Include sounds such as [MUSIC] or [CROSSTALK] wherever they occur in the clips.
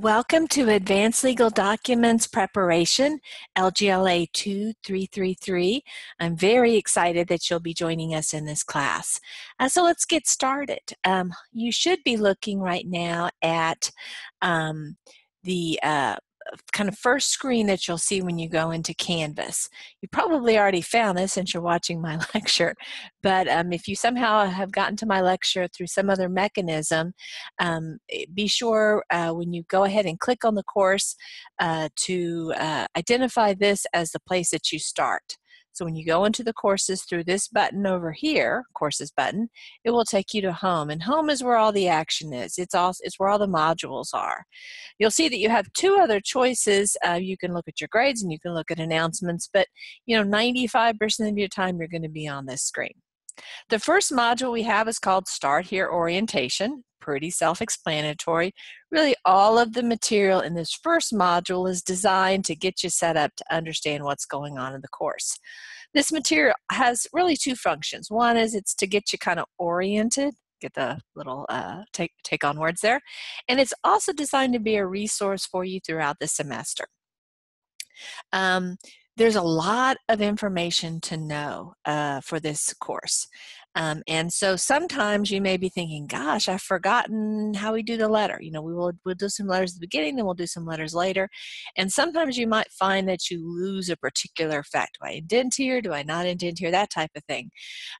Welcome to Advanced Legal Documents Preparation, LGLA 2333. I'm very excited that you'll be joining us in this class. Uh, so let's get started. Um, you should be looking right now at um, the uh, kind of first screen that you'll see when you go into Canvas. You probably already found this since you're watching my [LAUGHS] lecture, but um, if you somehow have gotten to my lecture through some other mechanism, um, eh, be sure uh, when you go ahead and click on the course uh, to uh, identify this as the place that you start. So when you go into the courses through this button over here, courses button, it will take you to home. And home is where all the action is. It's all it's where all the modules are. You'll see that you have two other choices. Uh, you can look at your grades and you can look at announcements, but you know 95% of your time you're going to be on this screen. The first module we have is called Start Here Orientation. Pretty self-explanatory. Really all of the material in this first module is designed to get you set up to understand what's going on in the course. This material has really two functions. One is it's to get you kind of oriented get the little uh, take, take on words there. And it's also designed to be a resource for you throughout the semester. Um, there's a lot of information to know uh, for this course. Um, and so sometimes you may be thinking, gosh, I've forgotten how we do the letter. You know, we will we'll do some letters at the beginning, then we'll do some letters later. And sometimes you might find that you lose a particular fact. Do I indent here? Do I not indent here? That type of thing.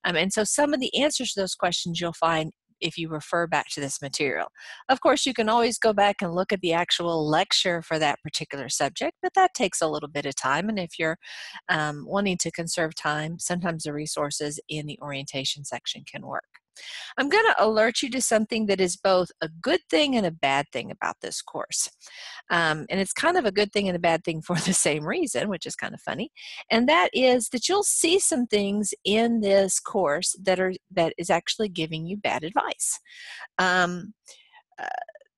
Um, and so some of the answers to those questions you'll find if you refer back to this material. Of course, you can always go back and look at the actual lecture for that particular subject, but that takes a little bit of time. And if you're um, wanting to conserve time, sometimes the resources in the orientation section can work. I'm going to alert you to something that is both a good thing and a bad thing about this course. Um, and it's kind of a good thing and a bad thing for [LAUGHS] the same reason, which is kind of funny. And that is that you'll see some things in this course that are that is actually giving you bad advice. Um, uh,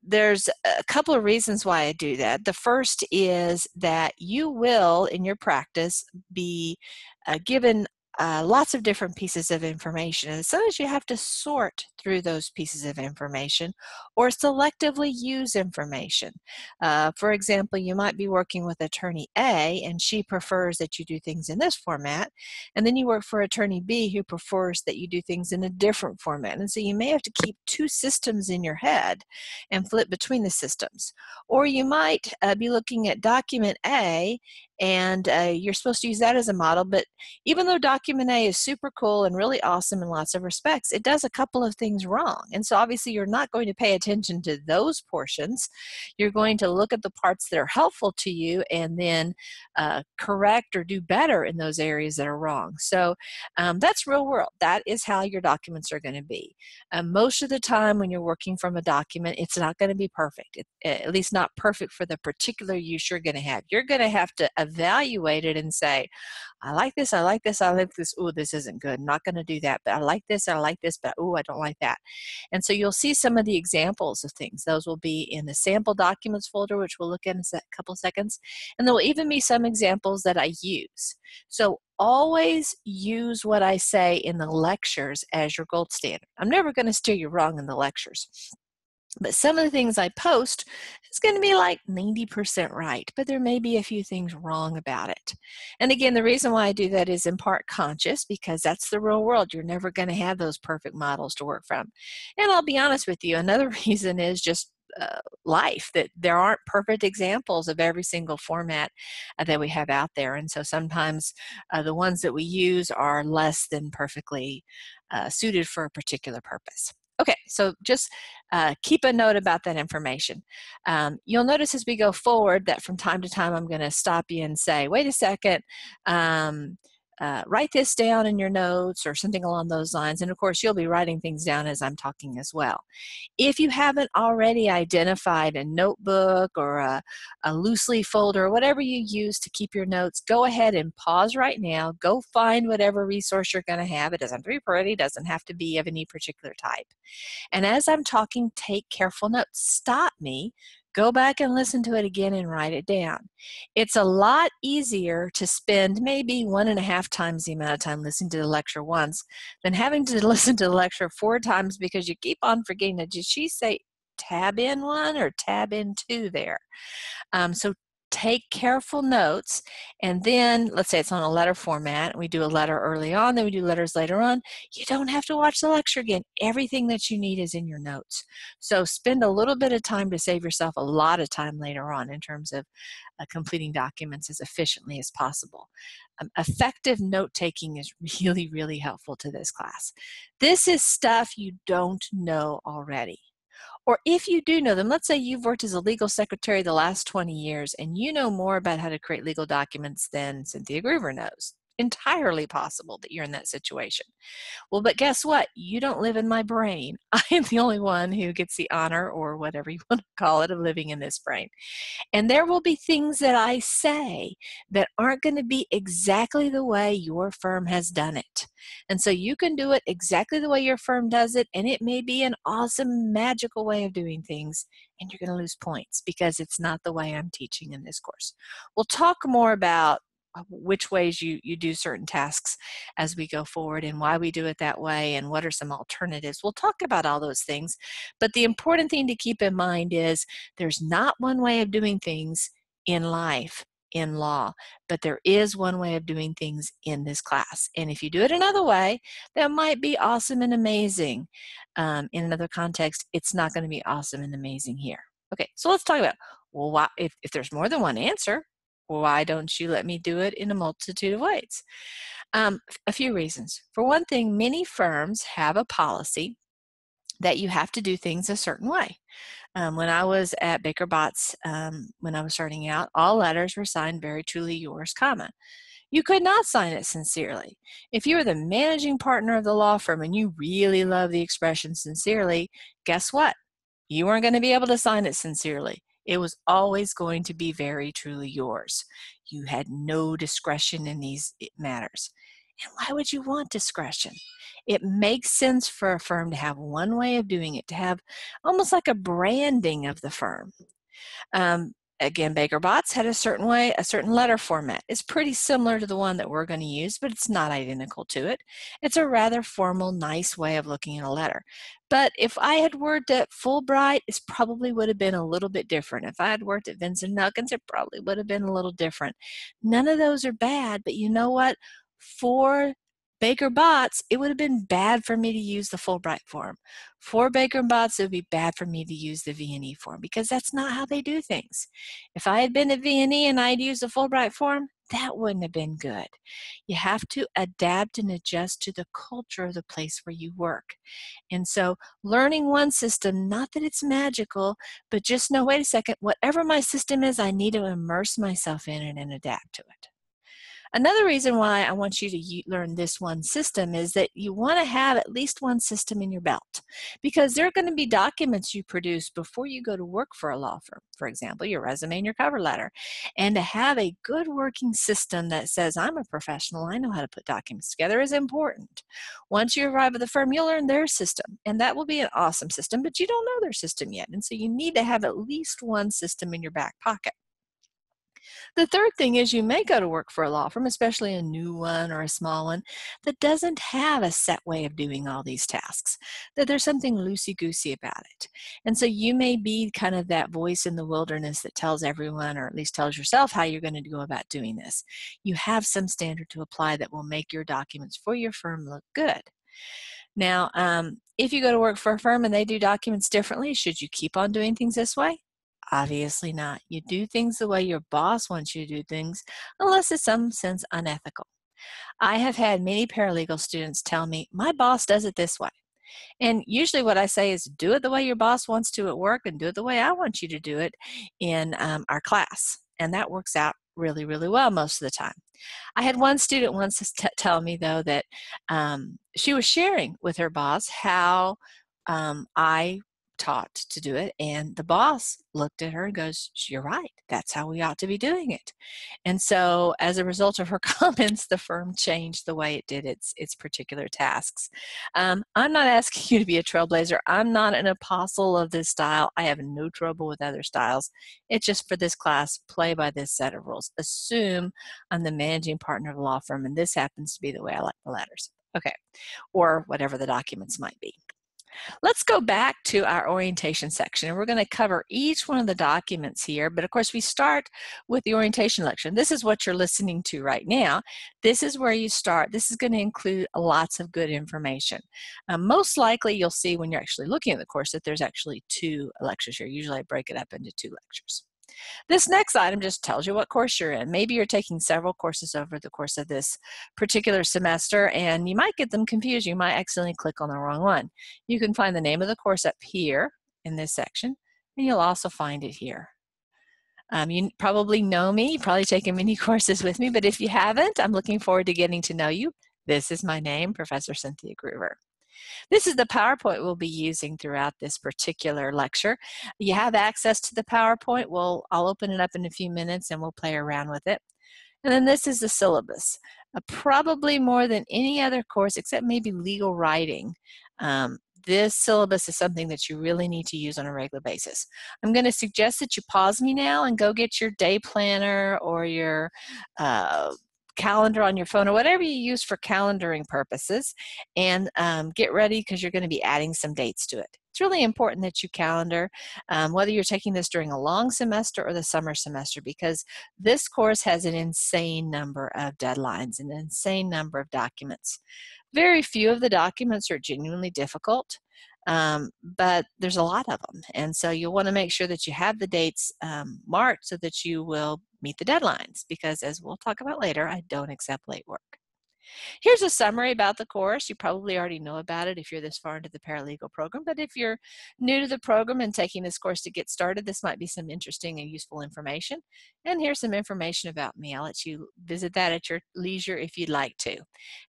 there's a couple of reasons why I do that. The first is that you will, in your practice, be uh, given uh, lots of different pieces of information. And sometimes you have to sort through those pieces of information or selectively use information. Uh, for example, you might be working with attorney A and she prefers that you do things in this format, and then you work for attorney B who prefers that you do things in a different format. And so you may have to keep two systems in your head and flip between the systems. Or you might uh, be looking at document A and uh, you're supposed to use that as a model. But even though document A is super cool and really awesome in lots of respects, it does a couple of things wrong. And so obviously you're not going to pay attention to those portions. You're going to look at the parts that are helpful to you and then uh, correct or do better in those areas that are wrong. So um, that's real world. That is how your documents are going to be. Um, most of the time when you're working from a document, it's not going to be perfect, it, at least not perfect for the particular use you're going to have. You're going to have to evaluate it and say, I like this, I like this, I like this, oh, this isn't good. Not going to do that, but I like this, I like this, but oh, I don't like that. And so you'll see some of the examples of things. Those will be in the sample documents folder, which we'll look at in a couple seconds. And there will even be some examples that I use. So always use what I say in the lectures as your gold standard. I'm never going to steer you wrong in the lectures. But some of the things I post is going to be like 90% right, but there may be a few things wrong about it. And again, the reason why I do that is in part conscious because that's the real world. You're never going to have those perfect models to work from. And I'll be honest with you, another [LAUGHS] reason is just uh, life that there aren't perfect examples of every single format uh, that we have out there and so sometimes uh, the ones that we use are less than perfectly uh, suited for a particular purpose Okay, so just uh, keep a note about that information. Um, you'll notice as we go forward that from time to time I'm going to stop you and say, wait a second, um, uh, write this down in your notes or something along those lines. And of course, you'll be writing things down as I'm talking as well. If you haven't already identified a notebook or a, a loose leaf folder or whatever you use to keep your notes, go ahead and pause right now. Go find whatever resource you're going to have. It doesn't have to be pretty, doesn't have to be of any particular type. And as I'm talking, take careful notes. Stop me Go back and listen to it again and write it down. It's a lot easier to spend maybe one and a half times the amount of time listening to the lecture once than having to [LAUGHS] listen to the lecture four times because you keep on forgetting. Did she say tab in one or tab in two there. Um, so take careful notes and then let's say it's on a letter format we do a letter early on then we do letters later on you don't have to watch the lecture again. Everything that you need is in your notes. So spend a little bit of time to save yourself a lot of time later on in terms of uh, completing documents as efficiently as possible. Um, effective note taking is [LAUGHS] really really helpful to this class. This is stuff you don't know already or if you do know them, let's say you've worked as a legal secretary the last 20 years and you know more about how to create legal documents than Cynthia Gruver knows. Entirely possible that you're in that situation. Well, but guess what? You don't live in my brain. [LAUGHS] I am the only one who gets the honor, or whatever you want to call it, of living in this brain. And there will be things that I say that aren't going to be exactly the way your firm has done it. And so you can do it exactly the way your firm does it, and it may be an awesome, magical way of doing things, and you're going to lose points because it's not the way I'm teaching in this course. We'll talk more about which ways you, you do certain tasks as we go forward and why we do it that way and what are some alternatives. We'll talk about all those things. But the important thing to keep in mind is there's not one way of doing things in life in law, but there is one way of doing things in this class. And if you do it another way, that might be awesome and amazing. Um, in another context, it's not going to be awesome and amazing here. Okay, so let's talk about well, why, if, if there's more than one answer, why don't you let me do it in a multitude of ways? Um, a few reasons. For one thing, many firms have a policy that you have to do things a certain way. Um, when I was at Baker Botts, um, when I was starting out, all letters were signed very truly yours, comma. You could not sign it sincerely. If you were the managing partner of the law firm and you really love the expression sincerely, guess what? You weren't going to be able to sign it sincerely. It was always going to be very truly yours. You had no discretion in these eh, matters. And why would you want discretion? It makes sense for a firm to have one way of doing it, to have almost like a branding of the firm. Um, Again, Baker Botts had a certain way, a certain letter format. It's pretty similar to the one that we're going to use, but it's not identical to it. It's a rather formal, nice way of looking at a letter. But if I had worked at Fulbright, it probably would have been a little bit different. If I had worked at Vinson & Elkins, it probably would have been a little different. None of those are bad, but you know what? For Baker Botts, it would have been bad for me to use the Fulbright form. For Baker Botts, it would be bad for me to use the V&E form because that's not how they do things. If I had been at V&E and I'd used the Fulbright form, that wouldn't have been good. You have to adapt and adjust to the culture of the place where you work. And so, learning one system, not that it's magical, but just know wait a second, whatever my system is, I need to immerse myself in it and adapt to it. Another reason why I want you to learn this one system is that you want to have at least one system in your belt because there are going to be documents you produce before you go to work for a law firm, for example, your resume and your cover letter. And to have a good working system that says, I'm a professional, I know how to put documents together is important. Once you arrive at the firm, you'll learn their system, and that will be an awesome system, but you don't know their system yet. And so you need to have at least one system in your back pocket. The third thing is you may go to work for a law firm, especially a new one or a small one, that doesn't have a set way of doing all these tasks, that there's something loosey goosey about it. And so you may be kind of that voice in the wilderness that tells everyone, or at least tells yourself, how you're going to go about doing this. You have some standard to apply that will make your documents for your firm look good. Now, um, if you go to work for a firm and they do documents differently, should you keep on doing things this way? Obviously not. You do things the way your boss wants you to do things, unless it's some sense unethical. I have had many paralegal students tell me, my boss does it this way. And usually, what I say is do it the way your boss wants to at work and do it the way I want you to do it in um, our class. And that works out really, really well most of the time. I had one student once t- tell me, though, that um, she was sharing with her boss how um, I taught to do it. And the boss looked at her and goes, You're right. That's how we ought to be doing it. And so, as a result of her [LAUGHS] comments, the firm changed the way it did its, its particular tasks. Um, I'm not asking you to be a trailblazer. I'm not an apostle of this style. I have no trouble with other styles. It's just for this class, play by this set of rules. Assume I'm the managing partner of a law firm, and this happens to be the way I like the letters. Okay. Or whatever the documents might be. Let's go back to our orientation section and we're going to cover each one of the documents here. But of course, we start with the orientation lecture. This is what you're listening to right now. This is where you start. This is going to include lots of good information. Um, most likely, you'll see when you're actually looking at the course that there's actually two lectures here. Usually, I break it up into two lectures. This next item just tells you what course you're in. Maybe you're taking several courses over the course of this particular semester and you might get them confused. You might accidentally click on the wrong one. You can find the name of the course up here in this section and you'll also find it here. Um, you probably know me, you've probably taken many [LAUGHS] courses with me, but if you haven't, I'm looking forward to getting to know you. This is my name, Professor Cynthia Gruver. This is the PowerPoint we'll be using throughout this particular lecture. You have access to the PowerPoint. We'll, I'll open it up in a few minutes and we'll play around with it. And then this is the syllabus. Uh, probably more than any other course, except maybe legal writing, um, this syllabus is something that you really need to use on a regular basis. I'm going to suggest that you pause me now and go get your day planner or your uh, calendar on your phone or whatever you use for calendaring purposes and um, get ready because you're going to be adding some dates to it. It's really important that you calendar um, whether you're taking this during a long semester or the summer semester because this course has an insane number of deadlines, and an insane number of documents. Very few of the documents are genuinely difficult. Um, but there's a lot of them. And so you'll want to make sure that you have the dates um, marked so that you will meet the deadlines because as we'll talk about later, I don't accept late work. Here's a summary about the course. You probably already know about it if you're this far into the paralegal program, but if you're new to the program and taking this course to get started, this might be some interesting and useful information. And here's some information about me. I'll let you visit that at your leisure if you'd like to.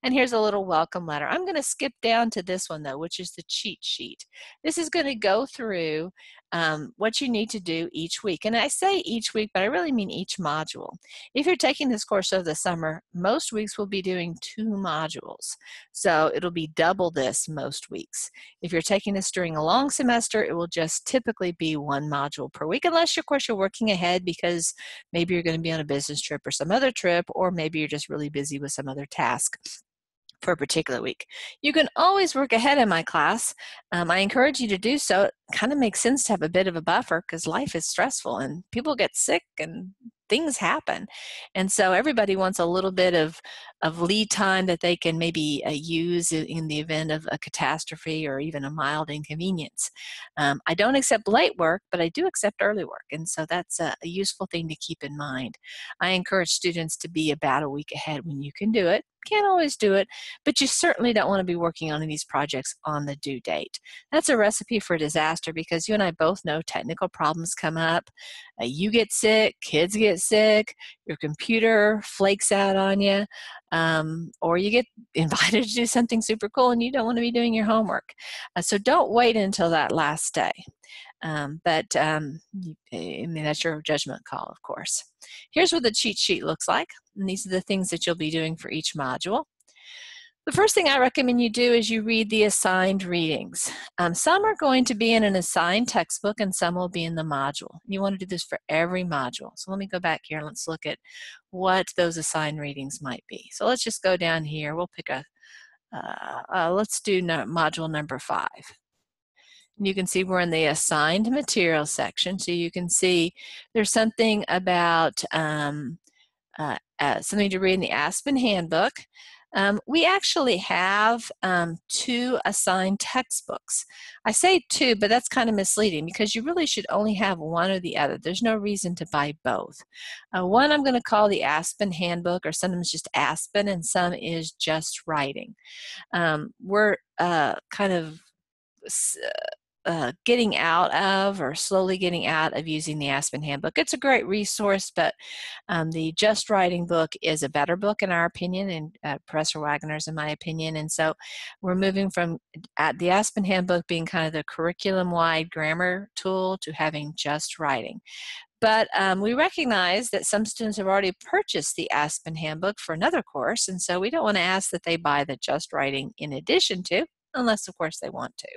And here's a little welcome letter. I'm going to skip down to this one though, which is the cheat sheet. This is going to go through um, what you need to do each week. And I say each week, but I really mean each module. If you're taking this course over the summer, most weeks we'll be doing two modules. So it'll be double this most weeks. If you're taking this during a long semester, it will just typically be one module per week, unless, of course, you're working ahead because maybe you're going to be on a business trip or some other trip, or maybe you're just really busy with some other task for a particular week. You can always work ahead in my class. Um, I encourage you to do so. It kind of makes sense to have a bit of a buffer because life is stressful and people get sick and things happen. And so everybody wants a little bit of, of lead time that they can maybe uh, use in the event of a catastrophe or even a mild inconvenience. Um, I don't accept late work, but I do accept early work. And so that's a, a useful thing to keep in mind. I encourage students to be about a week ahead when you can do it. Can't always do it, but you certainly don't want to be working on these projects on the due date. That's a recipe for disaster because you and I both know technical problems come up. Uh, you get sick, kids get sick, your computer flakes out on you, um, or you get [LAUGHS] invited to do something super cool and you don't want to be doing your homework. Uh, so don't wait until that last day. Um, but um, I mean, that's your judgment call, of course. Here's what the cheat sheet looks like. And these are the things that you'll be doing for each module. The first thing I recommend you do is you read the assigned readings. Um, some are going to be in an assigned textbook and some will be in the module. You want to do this for every module. So let me go back here and let's look at what those assigned readings might be. So let's just go down here. We'll pick a, uh, uh, let's do no, module number five. You can see we're in the assigned material section. So you can see there's something about um, uh, uh, something to read in the Aspen Handbook. Um, we actually have um, two assigned textbooks. I say two, but that's kind of misleading because you really should only have one or the other. There's no reason to buy both. Uh, one I'm going to call the Aspen Handbook, or sometimes just Aspen, and some is just writing. Um, we're uh, kind of uh, getting out of or slowly getting out of using the Aspen Handbook. It's a great resource, but um, the Just Writing book is a better book in our opinion, and uh, Professor Wagner's in my opinion. And so we're moving from at the Aspen Handbook being kind of the curriculum-wide grammar tool to having Just Writing. But um, we recognize that some students have already purchased the Aspen Handbook for another course, and so we don't want to ask that they buy the Just Writing in addition to unless of course they want to.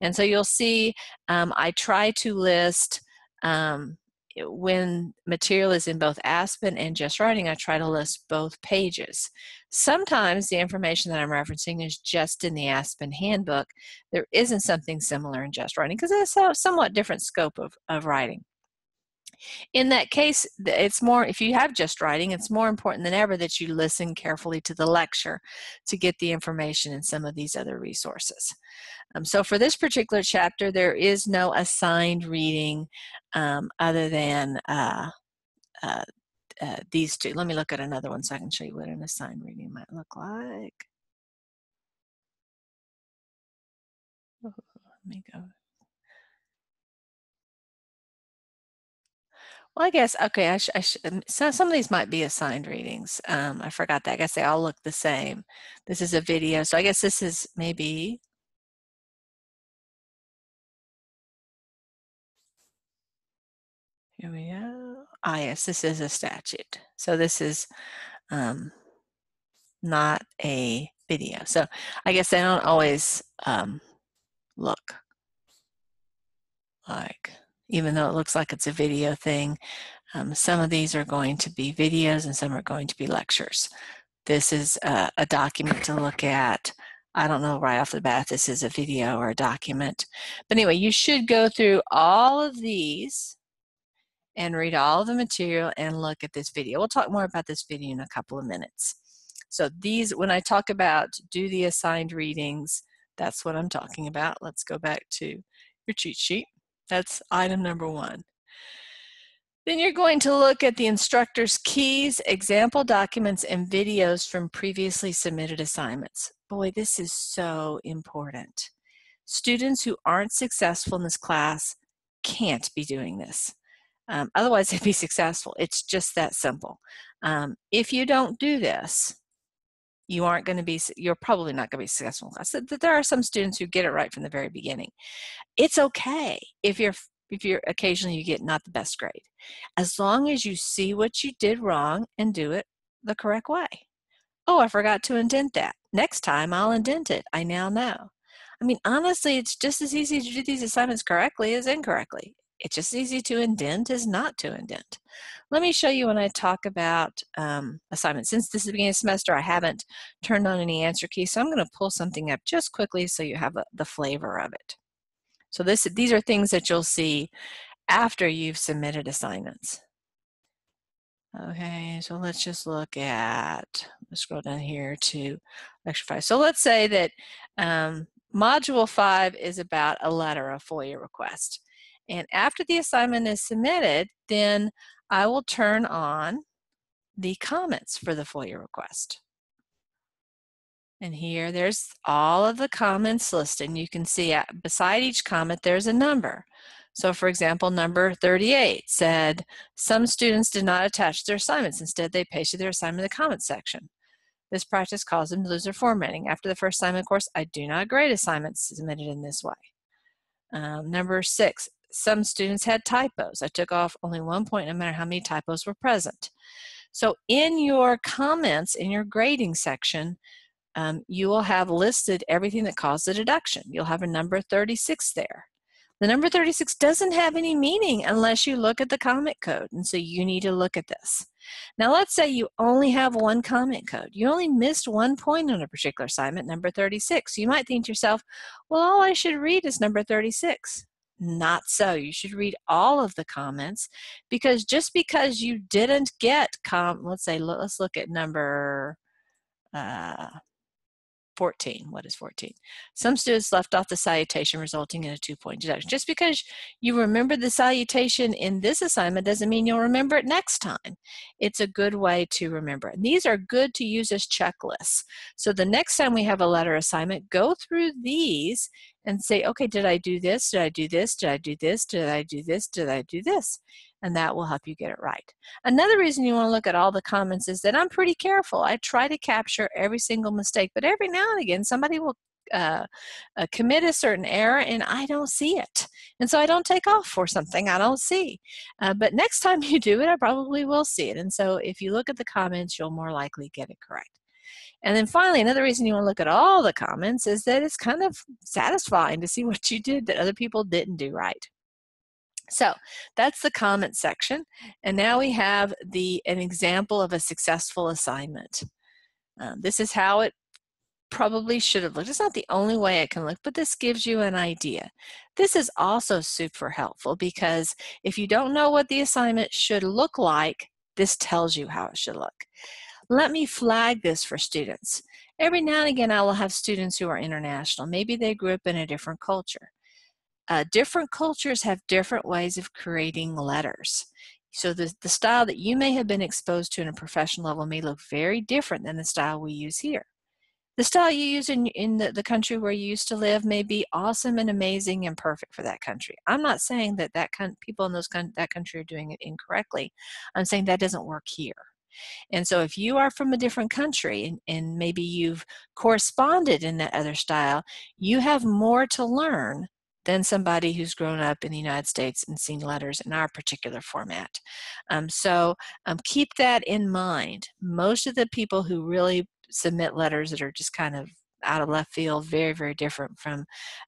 And so you'll see um, I try to list um, when material is in both Aspen and Just Writing, I try to list both pages. Sometimes the information that I'm referencing is just in the Aspen handbook. There isn't something similar in Just Writing because it's a somewhat different scope of, of writing. In that case, it's more, if you have just writing, it's more important than ever that you listen carefully to the lecture to get the information in some of these other resources. Um, so for this particular chapter, there is no assigned reading um, other than uh, uh, uh, these two. Let me look at another one so I can show you what an assigned reading might look like. let me go Well, I guess, okay, I, sh I sh um, so some of these might be assigned readings. Um, I forgot that. I guess they all look the same. This is a video, so I guess this is maybe Here we go. Ah, yes, this is a statute. So this is um, not a video. So I guess they don't always um, look like even though it looks like it's a video thing. Um, some of these are going to be videos and some are going to be lectures. This is a, a document to look at. I don't know right off the bat this is a video or a document. But anyway, you should go through all of these and read all the material and look at this video. We'll talk more about this video in a couple of minutes. So these, when I talk about do the assigned readings, that's what I'm talking about. Let's go back to your cheat sheet. That's item number one. Then you're going to look at the instructor's keys, example documents, and videos from previously submitted assignments. Boy, this is so important. Students who aren't successful in this class can't be doing this. Um, otherwise, [LAUGHS] they'd be successful. It's just that simple. Um, if you don't do this, you aren't going to be, you're probably not going to be successful in class. There are some students who get it right from the very beginning. It's okay if you're if you're occasionally you get not the best grade. As long as you see what you did wrong and do it the correct way. Oh i forgot to indent that. Next time i'll indent it. I now know. I mean honestly it's just as easy to do these assignments correctly as incorrectly it's just easy to indent as not to indent. Let me show you when I talk about um, assignments. Since this is the beginning of the semester, I haven't turned on any answer keys, so I'm going to pull something up just quickly so you have a, the flavor of it. So this, these are things that you'll see after you've submitted assignments. Okay, so let's just look at, let's scroll down here to lecture five. So let's say that um, module five is about a letter, a FOIA request. And after the assignment is submitted, then I will turn on the comments for the FOIA request. And here there's all of the comments listed. And you can see at, beside each comment there's a number. So for example, number 38 said, some students did not attach their assignments. Instead, they pasted their assignment in the comments section. This practice caused them to lose their formatting. After the first assignment course, I do not grade assignments submitted in this way. Um, number six, some students had typos. I took off only one point no matter how many typos were present. So in your comments, in your grading section, um, you will have listed everything that caused the deduction. You'll have a number 36 there. The number 36 doesn't have any meaning unless you look at the comment code, and so you need to look at this. Now let's say you only have one comment code. You only missed one point on a particular assignment, number 36. You might think to yourself, well, all I should read is number 36. Not so. You should read all of the comments because just because you didn't get com, let's say, let's look at number uh, 14. What is 14? Some students left off the salutation resulting in a two-point deduction. Just because you remember the salutation in this assignment doesn't mean you'll remember it next time. It's a good way to remember it. these are good to use as checklists. So the next time we have a letter assignment, go through these and say, okay, did I do this? Did I do this? Did I do this? Did I do this? Did I do this? And that will help you get it right. Another reason you want to look at all the comments is that I'm pretty careful. I try to capture every single mistake, but every now and again somebody will uh, uh, commit a certain error and I don't see it. And so I don't take off for something I don't see. Uh, but next [LAUGHS] time you do it, I probably will see it. And so if you look at the comments, you'll more likely get it correct. And then finally, another reason you want to look at all the comments is that it's kind of satisfying to see what you did that other people didn't do right. So that's the comment section. And now we have the an example of a successful assignment. Um, this is how it probably should have looked. It's not the only way it can look, but this gives you an idea. This is also super helpful because if you don't know what the assignment should look like, this tells you how it should look. Let me flag this for students. Every now and again, I will have students who are international. Maybe they grew up in a different culture. Uh, different cultures have different ways of creating letters. So the, the style that you may have been exposed to in a professional level may look very different than the style we use here. The style you use in, in the, the country where you used to live may be awesome and amazing and perfect for that country. I'm not saying that, that people in those that country are doing it incorrectly. I'm saying that doesn't work here. And so if you are from a different country and, and maybe you've corresponded in that other style, you have more to learn than somebody who's grown up in the United States and seen letters in our particular format. Um, so um, keep that in mind. Most of the people who really submit letters that are just kind of out of left field, very, very different from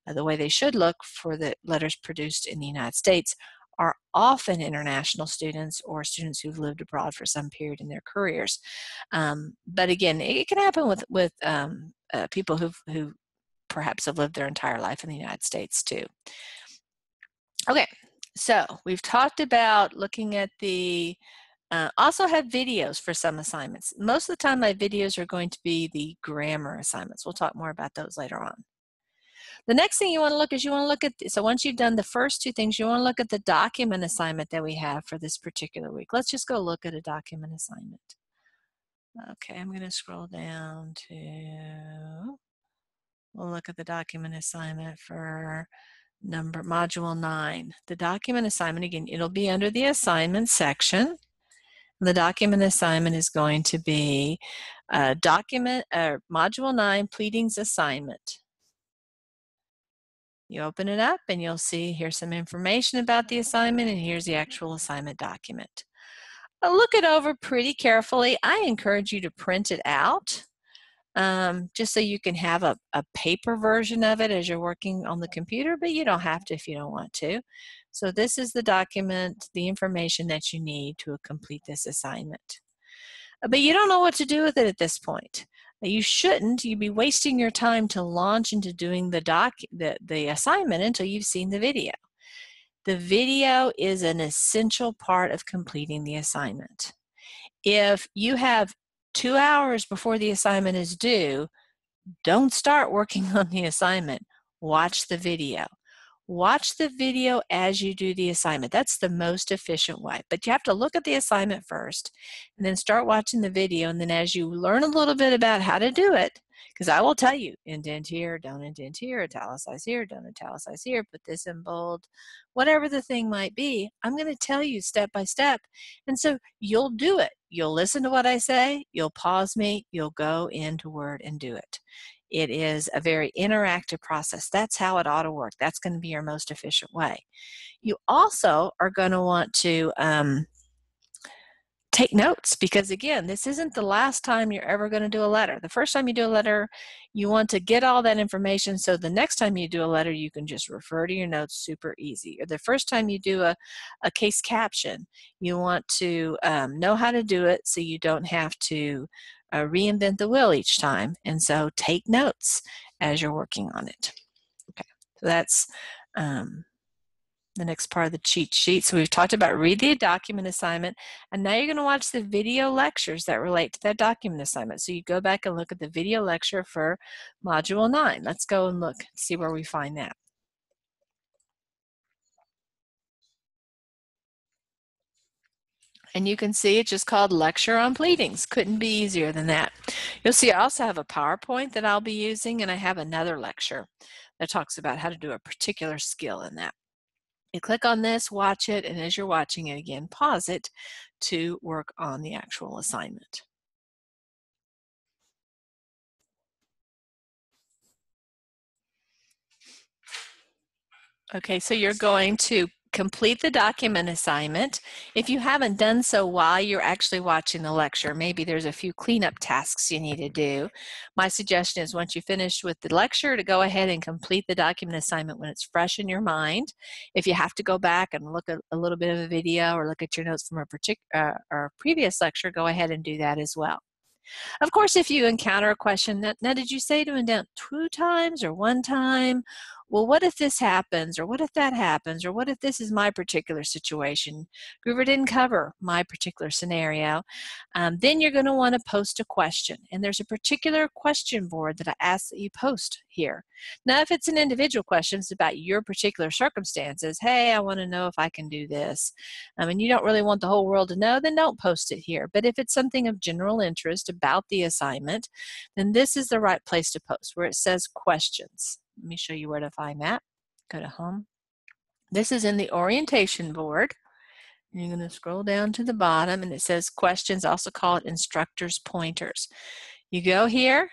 uh, the way they should look for the letters produced in the United States, are often international students or students who've lived abroad for some period in their careers. Um, but again, it can happen with with um, uh, people who who perhaps have lived their entire life in the United States too. Okay, so we've talked about looking at the, uh, also have videos for some assignments. Most of the time my videos are going to be the grammar assignments. We'll talk more about those later on. The next thing you want to look is you want to look at, so once you've done the first two things, you want to look at the document assignment that we have for this particular week. Let's just go look at a document assignment. Okay, I'm going to scroll down to We'll look at the document assignment for number module 9. The document assignment, again, it'll be under the assignment section. The document assignment is going to be a document, uh, module 9 pleadings assignment. You open it up and you'll see here's some information about the assignment and here's the actual assignment document. I'll look it over pretty carefully. I encourage you to print it out um, just so you can have a, a paper version of it as you're working on the computer, but you don't have to if you don't want to. So this is the document, the information that you need to complete this assignment. Uh, but you don't know what to do with it at this point. You shouldn't. You'd be wasting your time to launch into doing the doc the, the assignment until you've seen the video. The video is an essential part of completing the assignment. If you have two hours before the assignment is due, don't start working [LAUGHS] on the assignment. Watch the video. Watch the video as you do the assignment. That's the most efficient way. But you have to look at the assignment first and then start watching the video. And then as you learn a little bit about how to do it, because I will tell you, indent here, don't indent here, italicize here, don't italicize here, put this in bold, whatever the thing might be, I'm going to tell you step by step. And so you'll do it. You'll listen to what I say, you'll pause me, you'll go into Word and do it. It is a very interactive process. That's how it ought to work. That's going to be your most efficient way. You also are going to want to um, take notes because again this isn't the last time you're ever going to do a letter. The first time you do a letter you want to get all that information so the next time you do a letter you can just refer to your notes super easy. Or the first time you do a, a case caption you want to um, know how to do it so you don't have to uh, reinvent the wheel each time. And so take notes as you're working on it. Okay. So that's um, the next part of the cheat sheet. So we've talked about read the document assignment, and now you're going to watch the video lectures that relate to that document assignment. So you go back and look at the video lecture for Module 9. Let's go and look, see where we find that. And you can see it's just called Lecture on Pleadings. Couldn't be easier than that. You'll see I also have a PowerPoint that I'll be using, and I have another lecture that talks about how to do a particular skill in that. You click on this, watch it, and as you're watching it again, pause it to work on the actual assignment. Okay, so you're going to complete the document assignment. If you haven't done so while you're actually watching the lecture, maybe there's a few cleanup tasks you need to do. My suggestion is once you finish with the lecture to go ahead and complete the document assignment when it's fresh in your mind. If you have to go back and look at a little bit of a video or look at your notes from a particular uh, or previous lecture, go ahead and do that as well. Of course, if you encounter a question, now, now did you say to indent two times or one time? Well, what if this happens, or what if that happens, or what if this is my particular situation? Gruver didn't cover my particular scenario. Um, then you're going to want to post a question, and there's a particular question board that I ask that you post here. Now, if it's an individual question, it's about your particular circumstances. Hey, I want to know if I can do this, um, and you don't really want the whole world to know, then don't post it here. But if it's something of general interest about the assignment, then this is the right place to post, where it says questions. Let me show you where to find that. Go to home. This is in the orientation board. You're going to scroll down to the bottom and it says questions, also call it instructor's pointers. You go here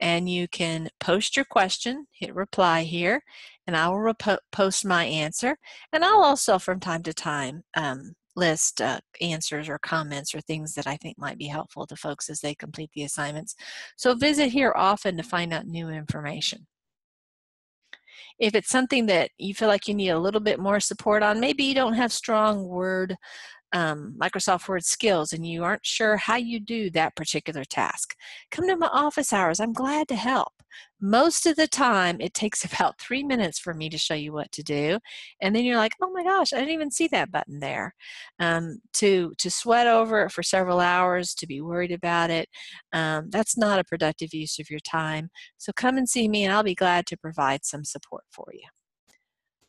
and you can post your question, hit reply here, and I will post my answer. And I'll also from time to time um, list uh, answers or comments or things that I think might be helpful to folks as they complete the assignments. So visit here often to find out new information. If it's something that you feel like you need a little bit more support on, maybe you don't have strong word um, Microsoft Word skills and you aren't sure how you do that particular task, come to my office hours. I'm glad to help. Most of the time, it takes [LAUGHS] about three minutes for me to show you what to do. And then you're like, oh my gosh, I didn't even see that button there. Um, to, to sweat over it for several hours, to be worried about it, um, that's not a productive use of your time. So come and see me and I'll be glad to provide some support for you.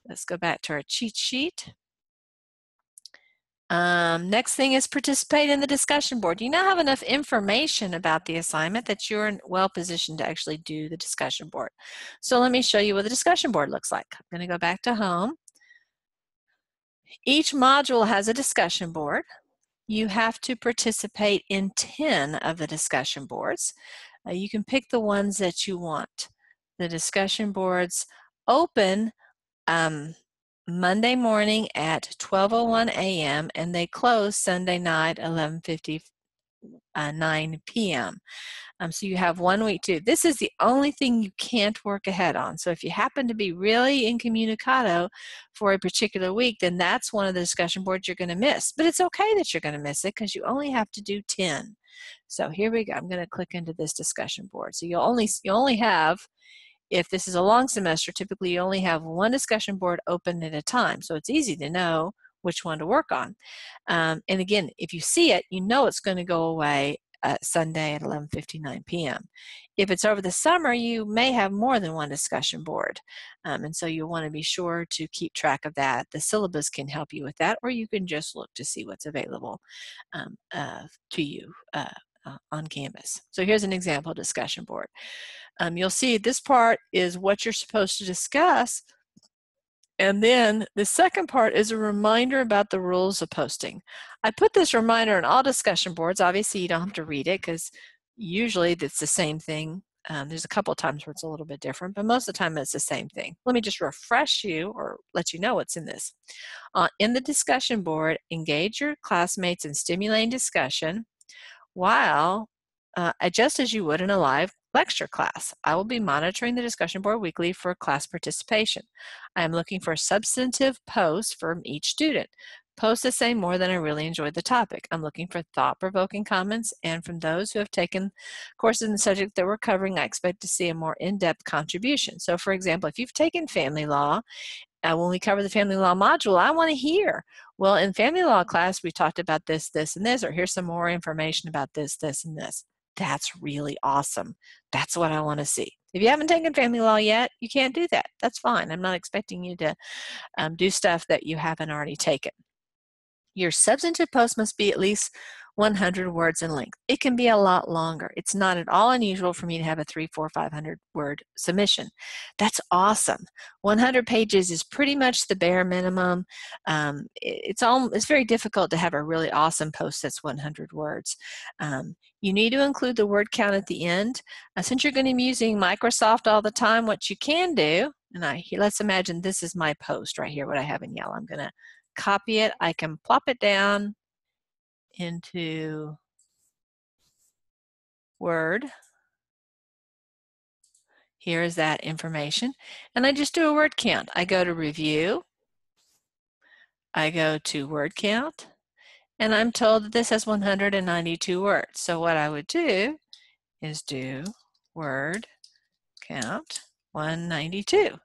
Let's go back to our cheat sheet. Um, next thing is participate in the discussion board. You now have enough information about the assignment that you're well positioned to actually do the discussion board. So let me show you what the discussion board looks like. I'm going to go back to home. Each module has a discussion board. You have to participate in 10 of the discussion boards. Uh, you can pick the ones that you want. The discussion boards open um, Monday morning at 12:01 a.m. and they close Sunday night 11:59 uh, p.m. Um, so you have one week to. This is the only thing you can't work ahead on. So if you happen to be really incommunicado for a particular week, then that's one of the discussion boards you're going to miss. But it's okay that you're going to miss it because you only have to do 10. So here we go. I'm going to click into this discussion board. So you'll only you only have if this is a long semester, typically you only have one discussion board open at a time, so it's easy to know which one to work on. Um, and again, if you see it, you know it's going to go away Sunday at 11:59 p.m. If it's over the summer, you may have more than one discussion board, um, and so you'll want to be sure to keep track of that. The syllabus can help you with that, or you can just look to see what's available um, uh, to you uh, uh, on Canvas. So here's an example discussion board. Um, you'll see this part is what you're supposed to discuss. And then the second part is a reminder about the rules of posting. I put this reminder on all discussion boards. Obviously, you don't have to read it because usually it's the same thing. Um, there's a couple times where it's a little bit different, but most of the time it's the same thing. Let me just refresh you or let you know what's in this. Uh, in the discussion board, engage your classmates in stimulating discussion while uh, just as you would in a live lecture class. I will be monitoring the discussion board weekly for class participation. I am looking for substantive posts from each student. Posts that say more than I really enjoyed the topic. I'm looking for thought-provoking comments and from those who have taken courses in the subject that we're covering, I expect to see a more in-depth contribution. So for example, if you've taken family law uh, when we cover the family law module, I want to hear, well, in family law class, we talked about this, this, and this, or here's some more information about this, this, and this. That's really awesome. That's what I want to see. If you haven't taken family law yet, you can't do that. That's fine. I'm not expecting you to um, do stuff that you haven't already taken. Your substantive post must be at least 100 words in length. It can be a lot longer. It's not at all unusual for me to have a three, four, 500 word submission. That's awesome. 100 pages is pretty much the bare minimum. Um, it's all, it's very difficult to have a really awesome post that's 100 words. Um, you need to include the word count at the end. Uh, since you're going to be using Microsoft all the time, what you can do and I let's imagine this is my post right here, what I have in yellow. I'm going to copy it. I can plop it down into Word. Here is that information. And I just do a word count. I go to Review. I go to Word Count. And I'm told that this has 192 words. So what I would do is do Word Count 192.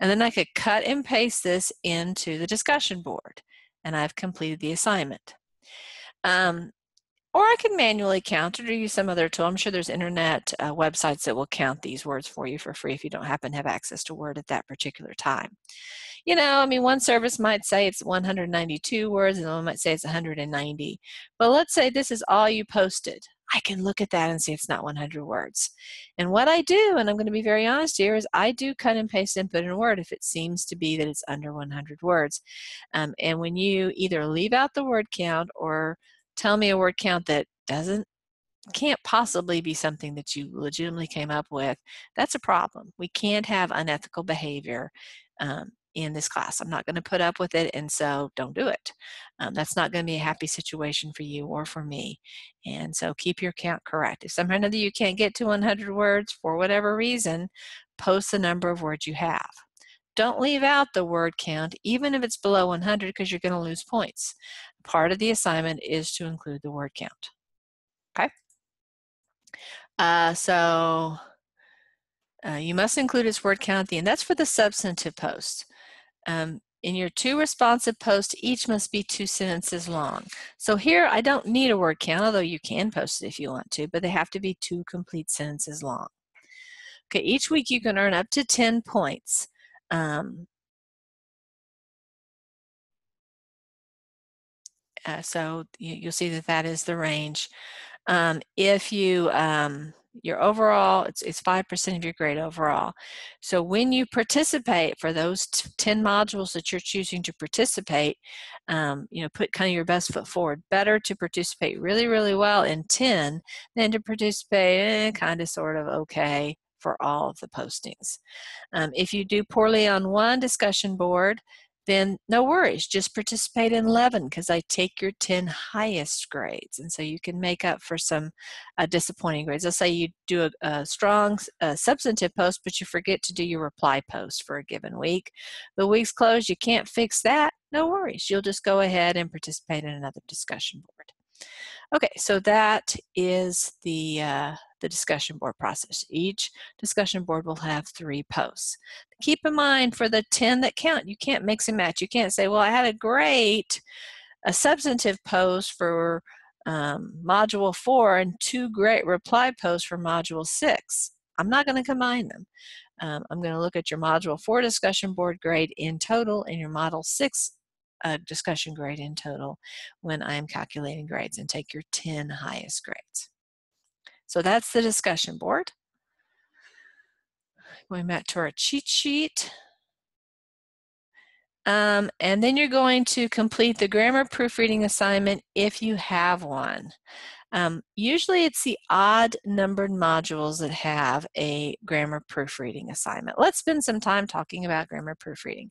And then I could cut and paste this into the discussion board. And I've completed the assignment. Um, or I can manually count it or use some other tool. I'm sure there's internet uh, websites that will count these words for you for free if you don't happen to have access to Word at that particular time. You know, I mean, one service might say it's 192 words and one might say it's 190. But let's say this is all you posted. I can look at that and see it's not 100 words. And what I do, and I'm going to be very honest here, is I do cut and paste input in Word if it seems to be that it's under 100 words. Um, and when you either leave out the word count or tell me a word count that doesn't can't possibly be something that you legitimately came up with, that's a problem. We can't have unethical behavior um, in this class. I'm not going to put up with it, and so don't do it. Um, that's not going to be a happy situation for you or for me. And so keep your count correct. If somehow or another you can't get to 100 words for whatever reason, post the number of words you have. Don't leave out the word count, even if it's below 100, because you're going to lose points. Part of the assignment is to include the word count. Okay? Uh, so uh, you must include its word count at the end. That's for the substantive post. Um, in your two responsive posts, each must be two sentences long. So here I don't need a word count, although you can post it if you want to, but they have to be two complete sentences long. Okay, each week you can earn up to 10 points. Um, uh, so you, will see that that is the range. Um, if you um, your overall, it's, it's 5% of your grade overall. So when you participate for those 10 modules that you're choosing to participate, um, you know, put kind of your best foot forward. Better to participate really, really well in 10 than to participate eh, kind of sort of okay for all of the postings. Um, if you do poorly on one discussion board, then no worries, just participate in 11 because I take your 10 highest grades. And so you can make up for some uh, disappointing grades. Let's say you do a, a strong uh, substantive post, but you forget to do your reply post for a given week. The week's closed, you can't fix that. No worries, you'll just go ahead and participate in another discussion board. Okay, so that is the, uh, the discussion board process. Each discussion board will have three posts. Keep in mind for the 10 that count, you can't mix and match. You can't say, well, I had a great a substantive post for um, module four and two great reply posts for module six. I'm not going to combine them. Um, I'm going to look at your module four discussion board grade in total and your model six uh, discussion grade in total when I'm calculating grades and take your 10 highest grades. So that's the discussion board. Going back to our cheat sheet. Um, and then you're going to complete the grammar proofreading assignment if you have one. Um, usually it's the odd numbered modules that have a grammar proofreading assignment. Let's spend some time talking about grammar proofreading.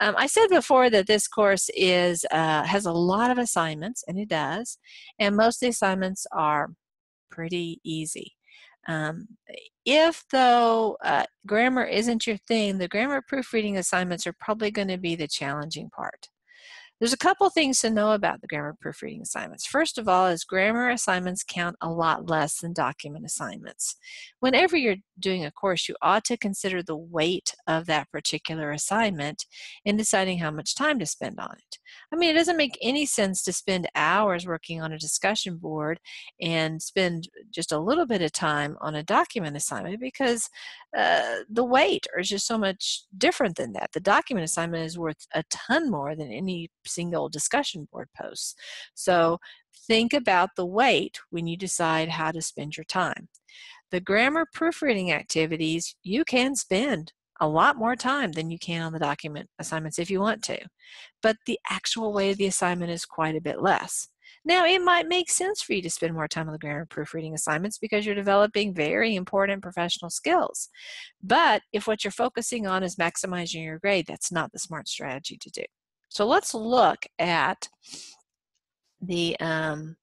Um, I said before that this course is uh, has a lot of assignments, and it does, and most of the assignments are pretty easy. Um, if, though, uh, grammar isn't your thing, the grammar proofreading assignments are probably going to be the challenging part. There's a couple things to know about the grammar proofreading assignments. First of all is grammar assignments count a lot less than document assignments. Whenever you're doing a course, you ought to consider the weight of that particular assignment in deciding how much time to spend on it. I mean, it doesn't make any sense to spend hours working on a discussion board and spend just a little bit of time on a document assignment because uh, the weight is just so much different than that. The document assignment is worth a ton more than any single discussion board posts. So think about the weight when you decide how to spend your time. The grammar proofreading activities, you can spend a lot more time than you can on the document assignments if you want to. But the actual weight of the assignment is quite a bit less. Now, it might make sense for you to spend more time on the grammar proofreading assignments because you're developing very important professional skills. But if what you're focusing on is maximizing your grade, that's not the smart strategy to do. So let's look at the um,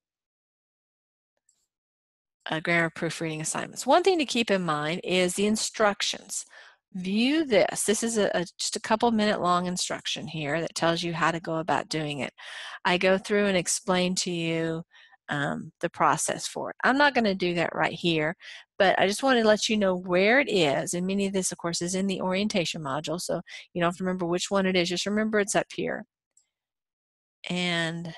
uh, grammar proofreading assignments. One thing to keep in mind is the instructions. View this. This is a, a, just a couple minute long instruction here that tells you how to go about doing it. I go through and explain to you um, the process for it. I'm not going to do that right here, but I just wanted to let you know where it is. And many of this, of course, is in the orientation module, so you don't have to remember which one it is. Just remember it's up here. And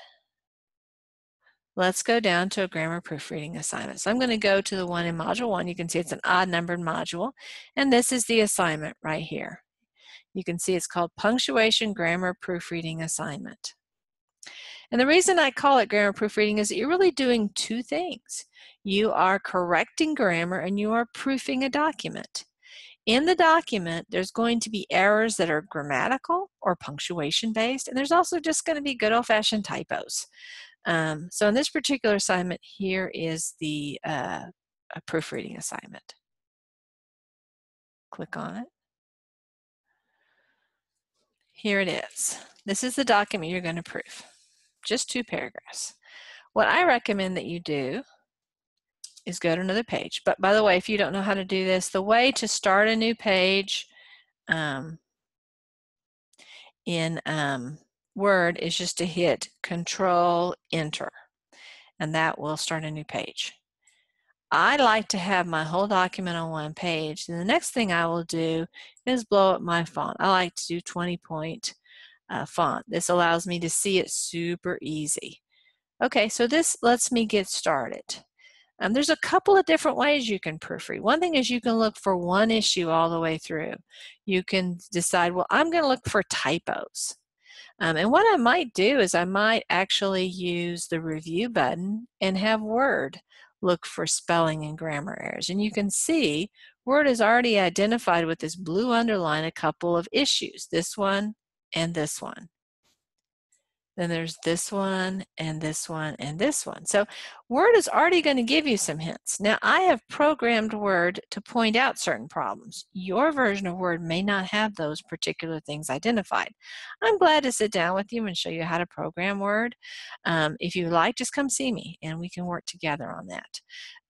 Let's go down to a grammar proofreading assignment. So I'm going to go to the one in Module 1. You can see it's an odd numbered module. And this is the assignment right here. You can see it's called Punctuation Grammar Proofreading Assignment. And the reason I call it grammar proofreading is that you're really doing two things. You are correcting grammar and you are proofing a document. In the document, there's going to be errors that are grammatical or punctuation based, and there's also just going to be good old fashioned typos. Um, so in this particular assignment, here is the uh, proofreading assignment. Click on it. Here it is. This is the document you're going to proof. Just two paragraphs. What I recommend that you do is go to another page. But by the way, if you don't know how to do this, the way to start a new page um, in um, Word is just to hit Control Enter, and that will start a new page. I like to have my whole document on one page. And the next thing I will do is blow up my font. I like to do 20 point uh, font. This allows me to see it super easy. Okay, so this lets me get started. Um, there's a couple of different ways you can proofread. One thing is you can look for one issue all the way through. You can decide, well, I'm going to look for typos. Um, and what I might do is I might actually use the review button and have Word look for spelling and grammar errors. And you can see Word has already identified with this blue underline a couple of issues, this one and this one. Then there's this one and this one and this one. So Word is already going to give you some hints. Now I have programmed Word to point out certain problems. Your version of Word may not have those particular things identified. I'm glad to sit down with you and show you how to program Word. Um, if you like, just come see me and we can work together on that.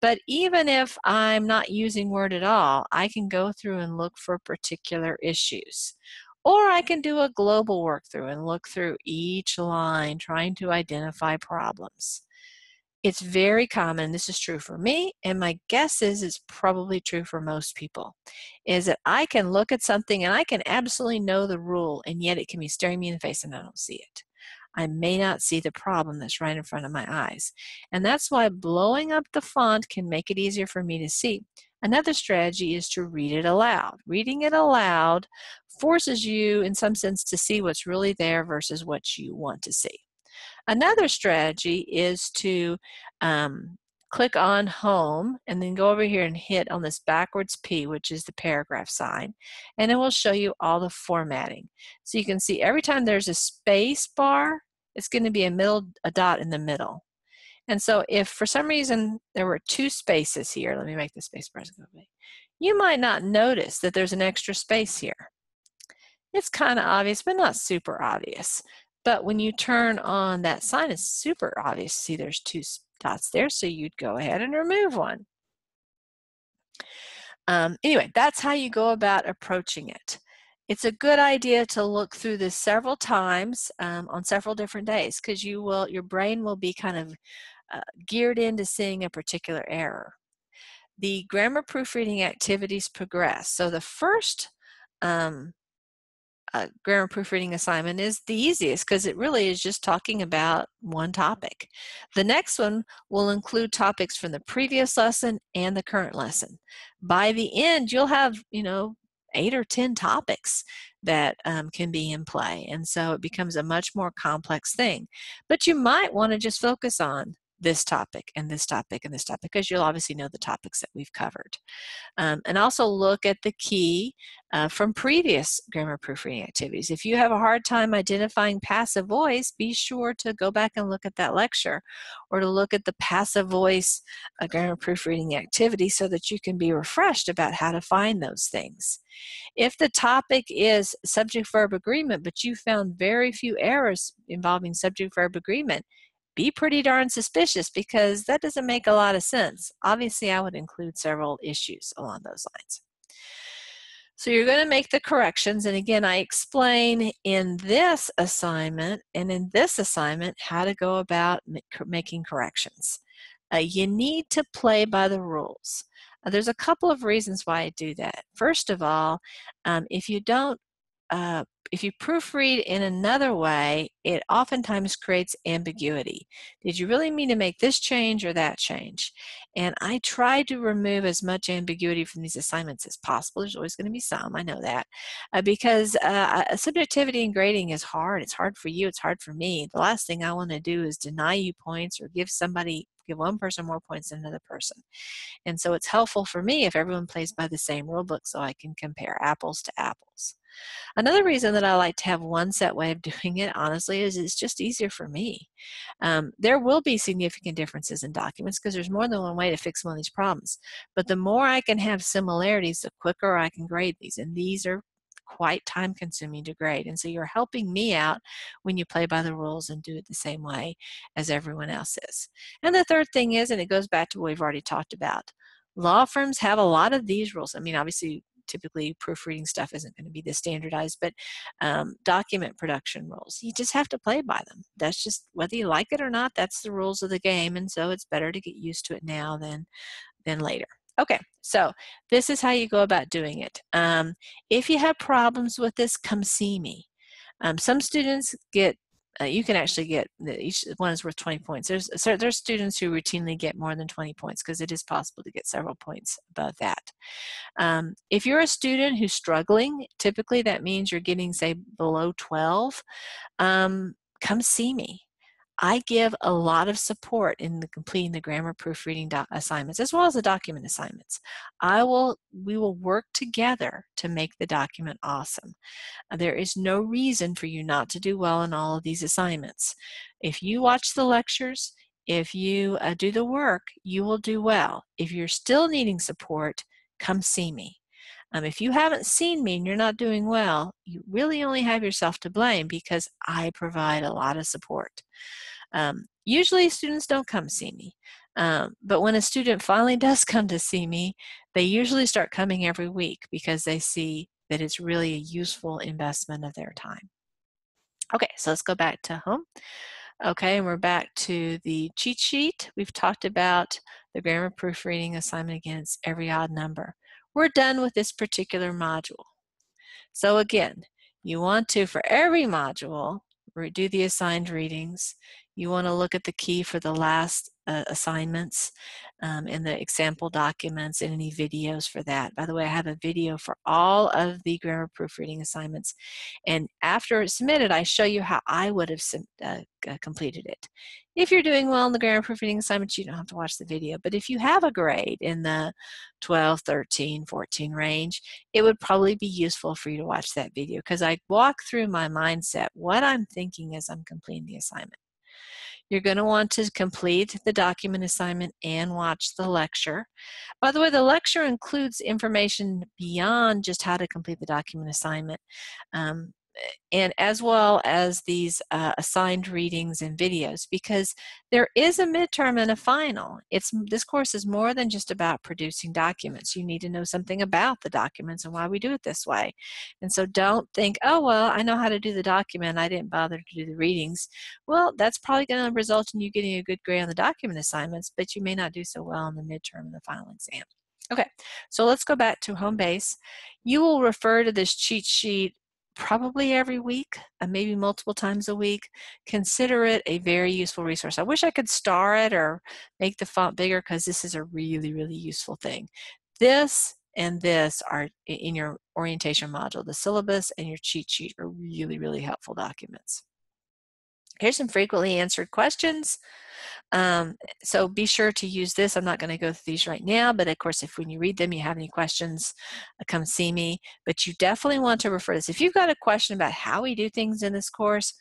But even if I'm not using Word at all, I can go through and look for particular issues. Or I can do a global work through and look through each line trying to identify problems. It's very common, this is true for me, and my guess is it's probably true for most people, is that I can look at something and I can absolutely know the rule, and yet it can be staring me in the face and I don't see it. I may not see the problem that's right in front of my eyes. And that's why blowing up the font can make it easier for me to see. Another strategy is to read it aloud. Reading it aloud forces you, in some sense, to see what's really there versus what you want to see. Another strategy is to um, click on home and then go over here and hit on this backwards P, which is the paragraph sign, and it will show you all the formatting. So you can see every time there's a space bar, it's going to be a middle a dot in the middle. And so if for some reason there were two spaces here, let me make the space bars go away, you might not notice that there's an extra space here. It's kind of obvious, but not super obvious. But when you turn on that sign, it's super obvious. See, there's two dots there, so you'd go ahead and remove one. Um, anyway, that's how you go about approaching it. It's a good idea to look through this several times um, on several different days because you will, your brain will be kind of uh, geared into seeing a particular error. The grammar proofreading activities progress. So the first um, uh, grammar proofreading assignment is the easiest because it really is just talking about one topic. The next one will include topics from the previous lesson and the current lesson. By the end, you'll have, you know, eight or 10 topics that um, can be in play. And so it becomes a much more complex thing. But you might want to just focus on this topic and this topic and this topic because you'll obviously know the topics that we've covered. Um, and also look at the key uh, from previous grammar proofreading activities. If you have a hard time identifying passive voice, be sure to go back and look at that lecture or to look at the passive voice uh, grammar proofreading activity so that you can be refreshed about how to find those things. If the topic is subject verb agreement, but you found very few errors involving subject verb agreement, be pretty darn suspicious because that doesn't make a lot of sense. Obviously, I would include several issues along those lines. So you're going to make the corrections. And again, I explain in this assignment and in this assignment how to go about making corrections. Uh, you need to play by the rules. Uh, there's a couple of reasons why I do that. First of all, um, if you don't uh, if you proofread in another way, it oftentimes creates ambiguity. Did you really mean to make this change or that change? And I try to remove as much ambiguity from these assignments as possible. There's always going to be some, I know that, uh, because uh, subjectivity in grading is hard. It's hard for you, it's hard for me. The last thing I want to do is deny you points or give somebody give one person more points than another person. And so it's helpful for me if everyone plays by the same rule book so I can compare apples to apples. Another reason that I like to have one set way of [LAUGHS] doing it, honestly, is it's just easier for me. Um, there will be significant differences in documents because there's more than one way to fix one of these problems. But the more I can have similarities, the quicker I can grade these. And these are quite time consuming to grade. And so you're helping me out when you play by the rules and do it the same way as everyone else is. And the third thing is, and it goes back to what we've already talked about, law firms have a lot of these rules. I mean, obviously, typically proofreading stuff isn't going to be the standardized, but um, document production rules, you just have to play by them. That's just whether you like it or not, that's the rules of the game. And so it's better to get used to it now than, than later. Okay, so this is how you go about doing it. Um, if you have problems with this, come see me. Um, some students get, uh, you can actually get, each one is worth 20 points. There's, so there's students who routinely get more than 20 points because it is possible to get several points above that. Um, if you're a student who's struggling, typically that means you're getting, say, below 12, um, come see me. I give a lot of support in the completing the grammar proofreading assignments as well as the document assignments. I will, we will work together to make the document awesome. Uh, there is no reason for you not to do well in all of these assignments. If you watch the lectures, if you uh, do the work, you will do well. If you're still needing support, come see me. Um, if you haven't seen me and you're not doing well, you really only have yourself to blame because I provide a lot of support. Um, usually students don't come see me, um, but when a student finally [LAUGHS] does come to see me, they usually start coming every week because they see that it's really a useful investment of their time. Okay, so let's go back to home. Okay, and we're back to the cheat sheet. We've talked about the grammar proofreading assignment against every odd number. We're done with this particular module. So again, you want to, for every module, do the assigned readings. You want to look at the key for the last uh, assignments um, in the example documents and any videos for that. By the way, I have a video for all of the grammar proofreading assignments. And after it's submitted, I show you how I would have uh, completed it. If you're doing well in the grammar proofreading assignments, you don't have to watch the video. But if you have a grade in the 12, 13, 14 range, it would probably be useful for you to watch that video because I walk through my mindset, what I'm thinking as I'm completing the assignment. You're going to want to complete the document assignment and watch the lecture. By the way, the lecture includes information beyond just how to complete the document assignment. Um, and as well as these uh, assigned readings and videos because there is a midterm and a final. It's this course is more than just about producing documents. You need to know something about the documents and why we do it this way. And so don't think, oh well, I know how to do the document. I didn't bother to do the readings. Well, that's probably going to result in you getting a good grade on the document assignments, but you may not do so well on the midterm and the final exam. Okay, so let's go back to home base. You will refer to this cheat sheet probably every week, uh, maybe multiple times a week, consider it a very useful resource. I wish I could star it or make the font bigger because this is a really, really useful thing. This and this are in your orientation module. The syllabus and your cheat sheet are really, really helpful documents. Here's some frequently answered questions. Um, so be sure to use this. I'm not going to go through these right now, but of course, if when you read them you have any questions, uh, come see me. But you definitely want to refer to this. If you've got a question about how we do things in this course,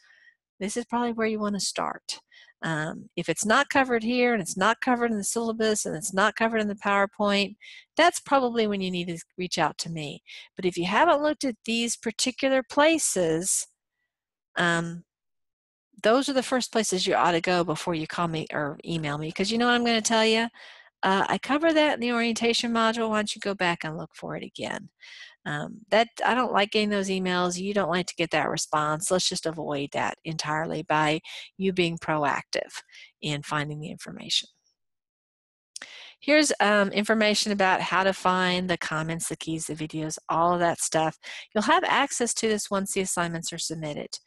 this is probably where you want to start. Um, if it's not covered here and it's not covered in the syllabus and it's not covered in the PowerPoint, that's probably when you need to reach out to me. But if you haven't looked at these particular places, um, those are the first places you ought to go before you call me or email me because you know what I'm going to tell you? Uh, I cover that in the orientation module. Why don't you go back and look for it again? Um, that I don't like getting those emails. You don't like to get that response. Let's just avoid that entirely by you being proactive in finding the information. Here's um, information about how to find the comments, the keys, the videos, all of that stuff. You'll have access to this once the assignments are submitted.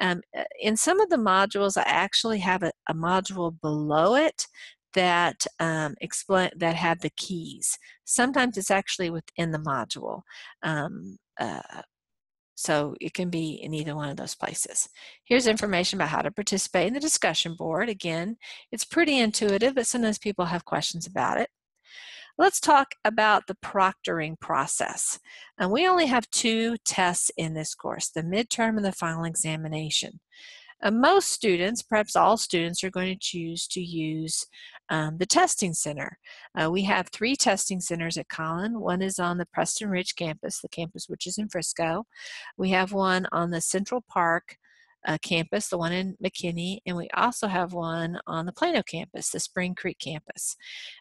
Um, uh, in some of the modules, I actually have a, a module below it that um, explain that have the keys. Sometimes it's actually within the module. Um, uh, so it can be in either one of those places. Here's information about how to participate in the discussion board. Again, it's pretty intuitive, but sometimes people have questions about it. Let's talk about the proctoring process. And we only have two tests in this course, the midterm and the final examination. And most students, perhaps all students, are going to choose to use um, the testing center. Uh, we have three testing centers at Collin. One is on the Preston Ridge campus, the campus which is in Frisco. We have one on the Central Park uh, campus, the one in McKinney, and we also have one on the Plano campus, the Spring Creek campus.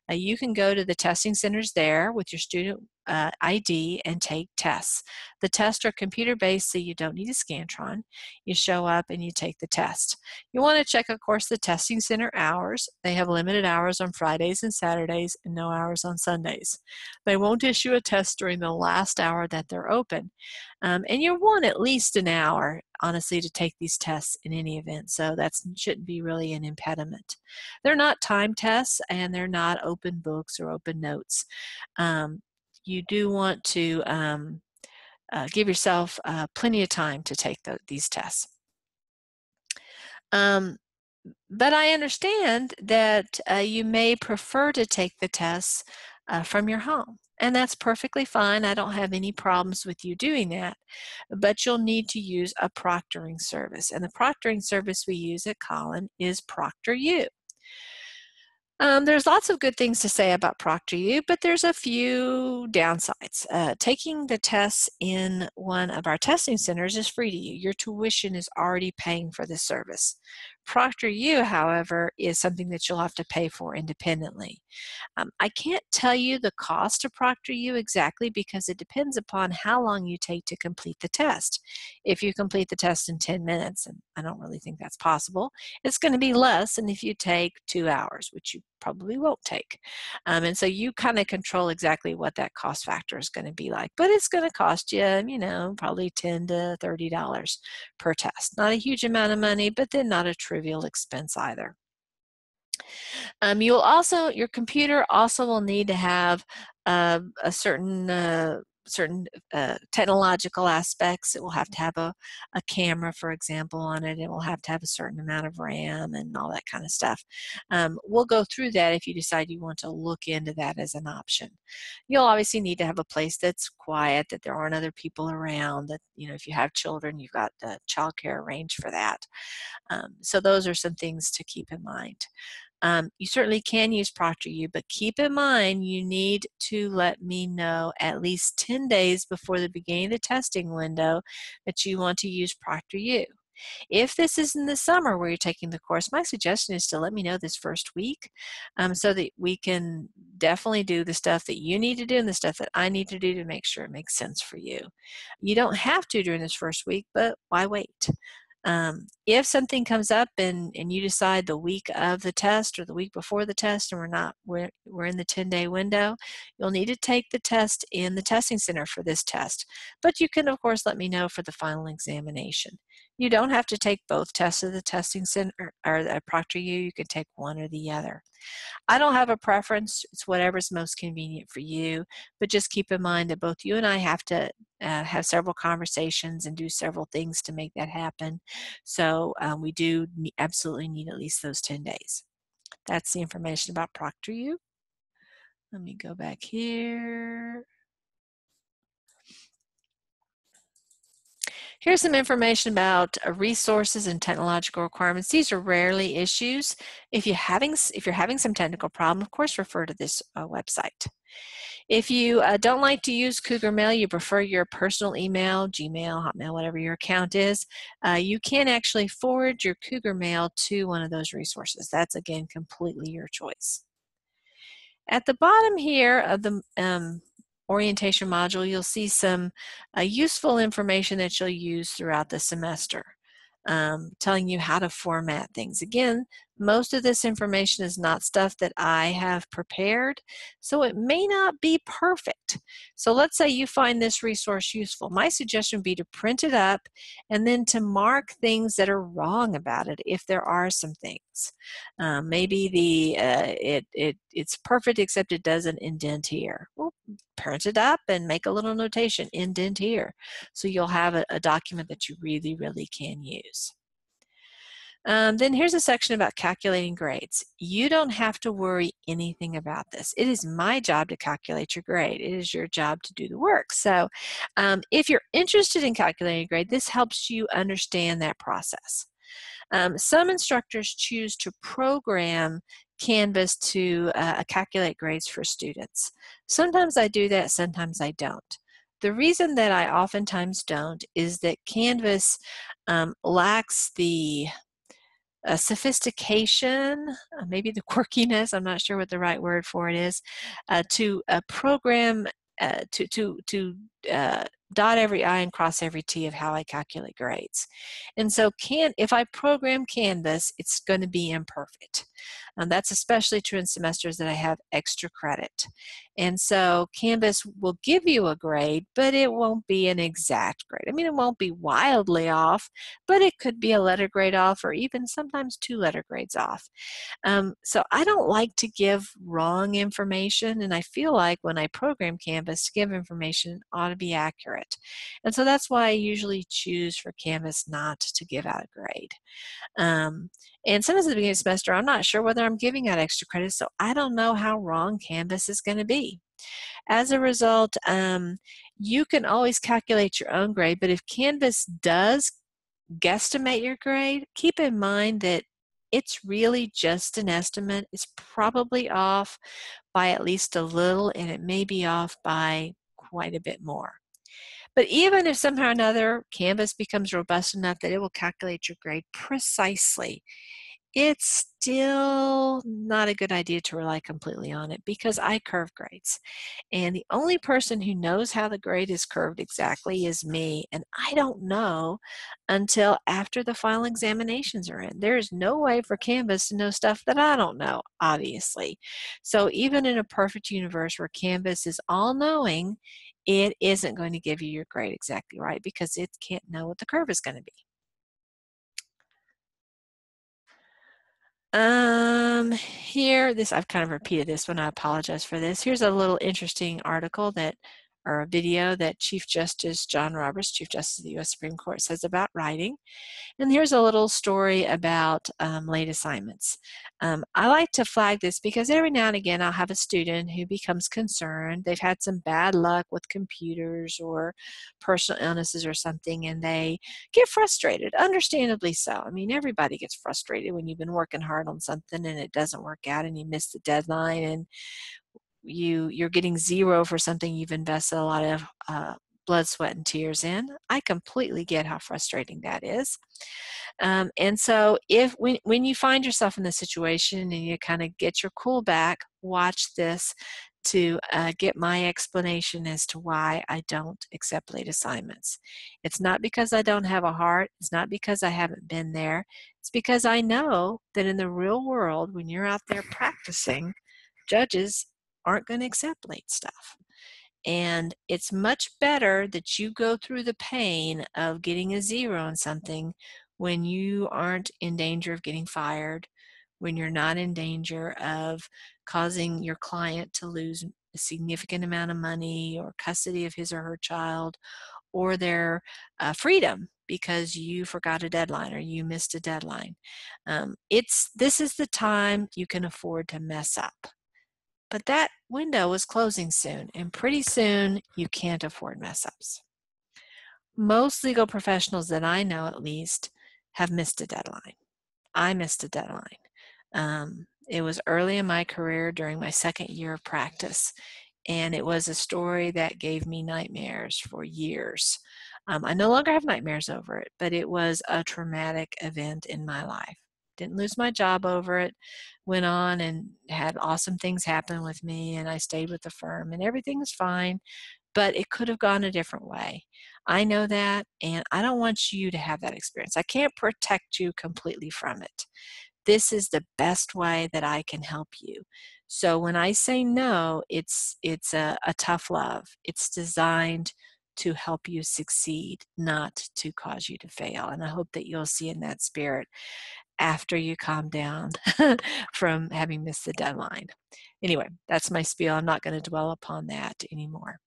Uh, you can go to the testing centers there with your student uh, ID and take tests. The tests are computer based, so you don't need a Scantron. You show up and you take the test. You want to check, of course, the testing center hours. They have limited hours on Fridays and Saturdays and no hours on Sundays. They won't issue a test during the last hour that they're open. Um, and you want at least an hour, honestly, to take these tests in any event, so that shouldn't be really an impediment. They're not time tests and they're not open books or open notes. Um, you do want to um, uh, give yourself uh, plenty of time to take the, these tests. Um, but I understand that uh, you may prefer to take the tests uh, from your home. And that's perfectly fine. I don't have any problems with you doing that. But you'll need to use a proctoring service. And the proctoring service we use at Collin is ProctorU. Um, there's lots of good things to say about ProctorU, but there's a few downsides. Uh, taking the tests in one of our testing centers is free to you. Your tuition is already paying for this service. ProctorU, however, is something that you'll have to pay for independently. Um, I can't tell you the cost of ProctorU exactly because it depends upon how long you take to complete the test. If you complete the test in 10 minutes, and I don't really think that's possible, it's going to be less than if you take two hours, which you probably won't take. Um, and so you kind of control exactly what that cost factor is going to be like. But it's going to cost you, you know, probably 10 to $30 per test. Not a huge amount of money, but then not a trivial expense either. Um, you'll also, your computer also will need to have uh, a certain uh, certain uh, technological aspects. It will have to have a, a camera, for example, on it. It will have to have a certain amount of RAM and all that kind of stuff. Um, we'll go through that if you decide you want to look into that as an option. You'll obviously need to have a place that's quiet, that there aren't other people around, that, you know, if you have children, you've got the childcare arranged for that. Um, so those are some things to keep in mind. Um, you certainly can use ProctorU, but keep in mind you need to let me know at least 10 days before the beginning of the testing window that you want to use ProctorU. If this is in the summer where you're taking the course, my suggestion is to let me know this first week um, so that we can definitely do the stuff that you need to do and the stuff that I need to do to make sure it makes sense for you. You don't have to during this first week, but why wait? Um, if something comes up and, and you decide the week of the test or the week before the test and we're not we're, we're in the 10 day window you'll need to take the test in the testing center for this test. But you can of course let me know for the final examination you don't have to take both tests of the testing center or at ProctorU. You can take one or the other. I don't have a preference. It's whatever's most convenient for you. But just keep in mind that both you and I have to uh, have several conversations and do several things to make that happen. So um, we do absolutely need at least those 10 days. That's the information about Proctor ProctorU. Let me go back here. Here's some information about uh, resources and technological requirements. These are rarely issues. If you're having, if you're having some technical problem, of course, refer to this uh, website. If you uh, don't like to use Cougar Mail, you prefer your personal email, Gmail, Hotmail, whatever your account is, uh, you can actually forward your Cougar Mail to one of those resources. That's, again, completely your choice. At the bottom here of the um, orientation module, you'll see some uh, useful information that you'll use throughout the semester, um, telling you how to format things. Again, most of this information is not stuff that I have prepared, so it may not be perfect. So let's say you find this resource useful. My suggestion would be to print it up and then to mark things that are wrong about it if there are some things. Um, maybe the uh, it, it it's perfect except it doesn't indent here. Well, print it up and make a little notation, indent here. So you'll have a, a document that you really, really can use. Um, then here's a section about calculating grades. You don't have to worry anything about this. It is my job to calculate your grade. It is your job to do the work. So um, if you're interested in calculating a grade, this helps you understand that process. Um, some instructors choose to program Canvas to uh, calculate grades for students. Sometimes I do that, sometimes I don't. The reason that I oftentimes don't is that Canvas um, lacks the uh, sophistication, uh, maybe the [LAUGHS] quirkiness, I'm not sure what the right word for it is, uh, to uh, program, uh, to, to, to uh, dot every I and cross every T of how I calculate grades. And so can if I program Canvas, it's going to be imperfect. Um, that's especially true in semesters that I have extra credit. And so Canvas will give you a grade, but it won't be an exact grade. I mean, it won't be wildly off, but it could be a letter grade off or even sometimes two letter grades off. Um, so I don't like to give wrong information, and I feel like when I program Canvas to give information ought to be accurate. And so that's why I usually choose for Canvas not to give out a grade. Um, and sometimes at the beginning of the semester, I'm not sure whether I'm giving out extra credit, so I don't know how wrong Canvas is going to be. As a result, um, you can always calculate your own grade, but if Canvas does guesstimate your grade, keep in mind that it's really just an estimate. It's probably off by at least a little, and it may be off by quite a bit more. But even if somehow or another Canvas becomes robust enough that it will calculate your grade precisely, it's still not a good idea to rely completely on it because I curve grades. And the only person who knows how the grade is curved exactly is me. And I don't know until after the final examinations are in. There is no way for Canvas to know stuff that I don't know, obviously. So even in a perfect universe where Canvas is all knowing, it isn't going to give you your grade exactly right because it can't know what the curve is going to be. Um, here, this I've kind of repeated this one. I apologize for this. Here's a little interesting article that, or a video that Chief Justice John Roberts, Chief Justice of the U.S. Supreme Court, says about writing. And here's a little story about um, late assignments. Um, I like to flag this because every now and again I'll have a student who becomes concerned. They've had some bad luck with computers or personal illnesses or something, and they get frustrated, understandably so. I mean, everybody gets frustrated when you've been working hard on something and it doesn't work out and you miss the deadline and you you're getting zero for something you've invested a lot of uh, blood, sweat, and tears in. I completely get how frustrating that is. Um, and so, if when, when you find yourself in this situation and you kind of get your cool back, watch this to uh, get my explanation as to why I don't accept late assignments. It's not because I don't have a heart, it's not because I haven't been there, it's because I know that in the real world, when you're out there practicing, judges aren't going to accept late stuff. And it's much better that you go through the pain of getting a zero on something when you aren't in danger of getting fired, when you're not in danger of causing your client to lose a significant amount of money or custody of his or her child or their uh, freedom because you forgot a deadline or you missed a deadline. Um, it's this is the time you can afford to mess up. But that window is closing soon, and pretty soon you can't afford mess ups. Most legal professionals that I know, at least, have missed a deadline. I missed a deadline. Um, it was early in my career during my second year of practice, and it was a story that gave me nightmares for years. Um, I no longer have nightmares over it, but it was a traumatic event in my life. Didn't lose my job over it, went on and had awesome things happen with me, and I stayed with the firm, and everything was fine, but it could have gone a different way. I know that, and I don't want you to have that experience. I can't protect you completely from it. This is the best way that I can help you. So when I say no, it's it's a, a tough love. It's designed to help you succeed, not to cause you to fail. And I hope that you'll see in that spirit after you calm down [LAUGHS] from having missed the deadline. Anyway, that's my spiel. I'm not going to dwell upon that anymore.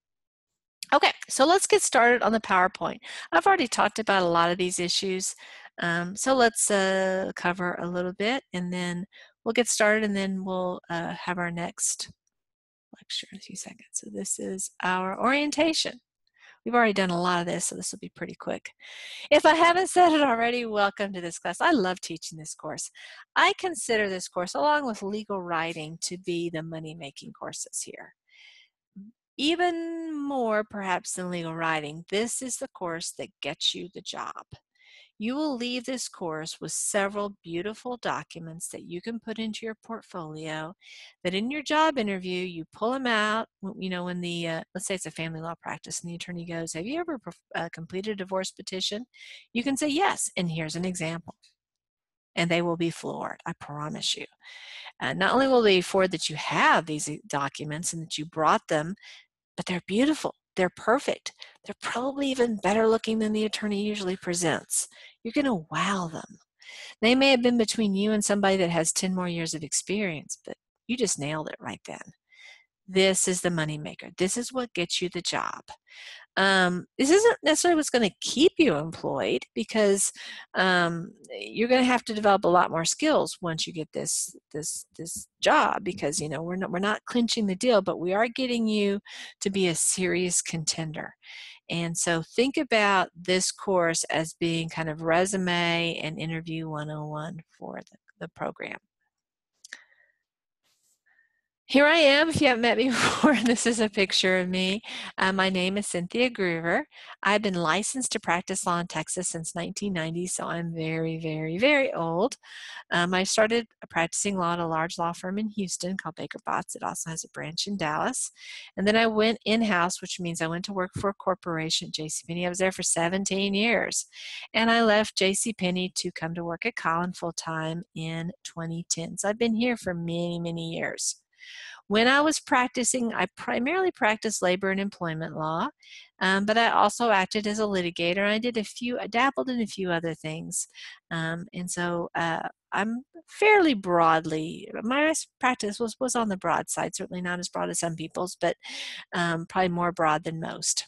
Okay, so let's get started on the PowerPoint. I've already talked about a lot of these issues, um, so let's uh, cover a little bit and then we'll get started and then we'll uh, have our next lecture in a few seconds. So this is our orientation. We've already done a lot of this, so this will be pretty quick. If I haven't said it already, welcome to this class. I love teaching this course. I consider this course, along with legal writing, to be the money-making courses here. Even more, perhaps, than legal writing, this is the course that gets you the job. You will leave this course with several beautiful documents that you can put into your portfolio that in your job interview, you pull them out, you know, when the, uh, let's say it's a family law practice and the attorney goes, have you ever uh, completed a divorce petition? You can say yes, and here's an example. And they will be floored, I promise you. Uh, not only will they afford that you have these documents and that you brought them, but they're beautiful. They're perfect. They're probably even better looking than the attorney usually presents. You're going to wow them. They may have been between you and somebody that has 10 more years of experience, but you just nailed it right then. This is the moneymaker. This is what gets you the job. Um, this isn't necessarily what's going to keep you employed because um, you're going to have to develop a lot more skills once you get this this this job because you know we're not we're not clinching the deal, but we are getting you to be a serious contender. And so think about this course as being kind of resume and interview 101 for the, the program. Here I am, if you haven't met me [LAUGHS] before, this is a picture of me. Uh, my name is Cynthia Gruver. I've been licensed to practice law in Texas since 1990, so I'm very, very, very old. Um, I started practicing law at a large law firm in Houston called Baker Botts. It also has a branch in Dallas. And then I went in-house, which means I went to work for a corporation, JCPenney. I was there for 17 years. And I left JCPenney to come to work at Collin full-time in 2010. So I've been here for many, many years. When I was practicing, I primarily practiced labor and employment law, um, but I also acted as a litigator. I did a few, I dabbled in a few other things. Um, and so uh, I'm fairly broadly, my practice was, was on the broad side, certainly not as broad as some people's, but um, probably more broad than most.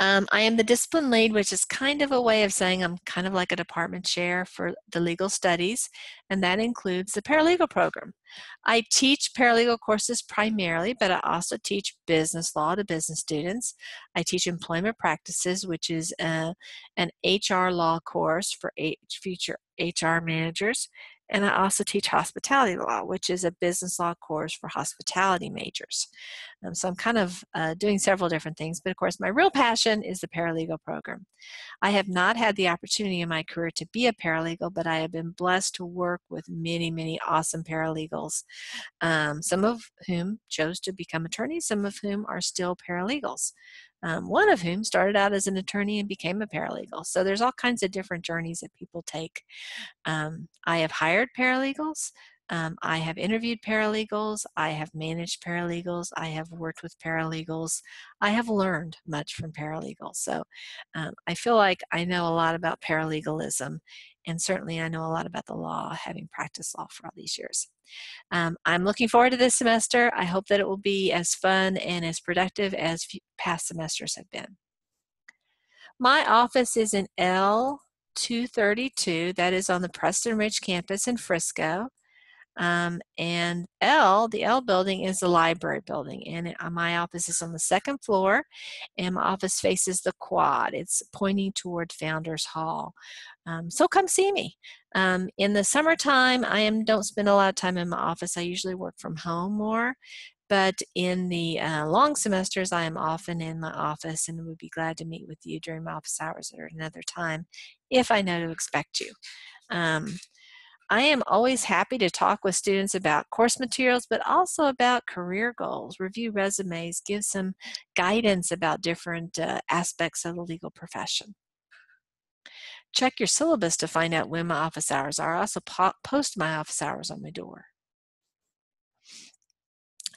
Um, I am the discipline lead, which is kind of a way of saying I'm kind of like a department chair for the legal studies, and that includes the paralegal program. I teach paralegal courses primarily, but I also teach business law to business students. I teach employment practices, which is uh, an HR law course for future HR managers, and I also teach hospitality law, which is a business law course for hospitality majors. Um, so I'm kind of uh, doing several different things, but of course my real passion is the paralegal program. I have not had the opportunity in my career to be a paralegal, but I have been blessed to work with many, many awesome paralegals, um, some of whom chose to become attorneys, some of whom are still paralegals. Um, one of whom started out as an attorney and became a paralegal. So there's all kinds of different journeys that people take. Um, I have hired paralegals. Um, I have interviewed paralegals, I have managed paralegals, I have worked with paralegals, I have learned much from paralegals. So um, I feel like I know a lot about paralegalism, and certainly I know a lot about the law, having practiced law for all these years. Um, I'm looking forward to this semester. I hope that it will be as fun and as productive as past semesters have been. My office is in L232, that is on the Preston Ridge campus in Frisco. Um, and L, the L building is the library building, and uh, my office is on the second floor, and my office faces the quad. It's pointing toward Founders Hall. Um, so come see me. Um, in the summertime, I am don't spend a lot of time in my office. I usually work from home more. But in the uh, long semesters, I am often in my office and would be glad to meet with you during my office hours or another time if I know to expect you. Um, I am always happy to talk with students about course materials, but also about career goals, review resumes, give some guidance about different uh, aspects of the legal profession. Check your syllabus to find out when my office hours are. I also po post my office hours on my door.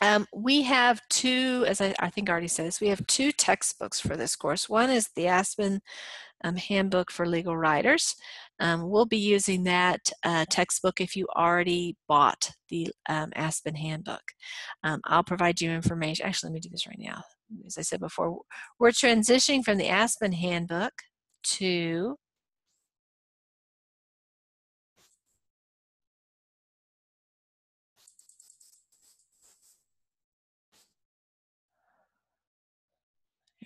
Um, we have two, as I, I, think already said this, we have two textbooks for this course. One is the Aspen um, Handbook for Legal Writers. Um, we'll be using that uh, textbook if you already bought the um, Aspen Handbook. Um, I'll provide you information. Actually, let me do this right now. As I said before, we're transitioning from the Aspen Handbook to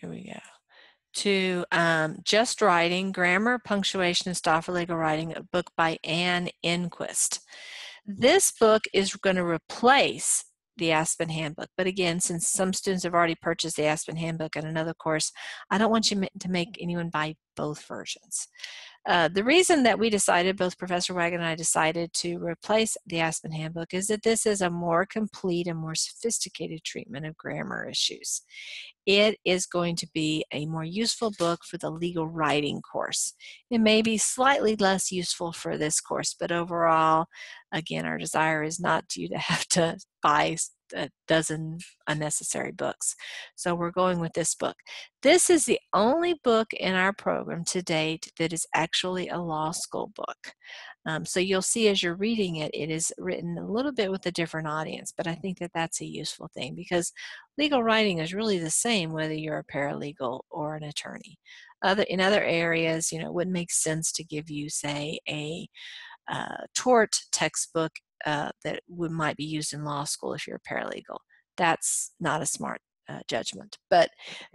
Here we go. To um, Just Writing, Grammar, Punctuation, and Legal Writing, a book by Anne Enquist. This book is going to replace the Aspen Handbook. But again, since some students have already purchased the Aspen Handbook and another course, I don't want you to make anyone buy both versions. Uh, the reason that we decided, both Professor Wagon and I decided to replace the Aspen Handbook is that this is a more complete and more sophisticated treatment of grammar issues. It is going to be a more useful book for the legal writing course. It may be slightly less useful for this course, but overall, again, our desire is not you to have [LAUGHS] to buy a dozen unnecessary books. So we're going with this book. This is the only book in our program to date that is actually a law school book. Um, so you'll see as you're reading it, it is written a little bit with a different audience, but I think that that's a useful thing because legal writing is really the same whether you're a paralegal or an attorney. Other in other areas, you know, it wouldn't make sense to give you, say, a uh, tort textbook uh, that would, might be used in law school if you're a paralegal. That's not a smart uh, judgment. But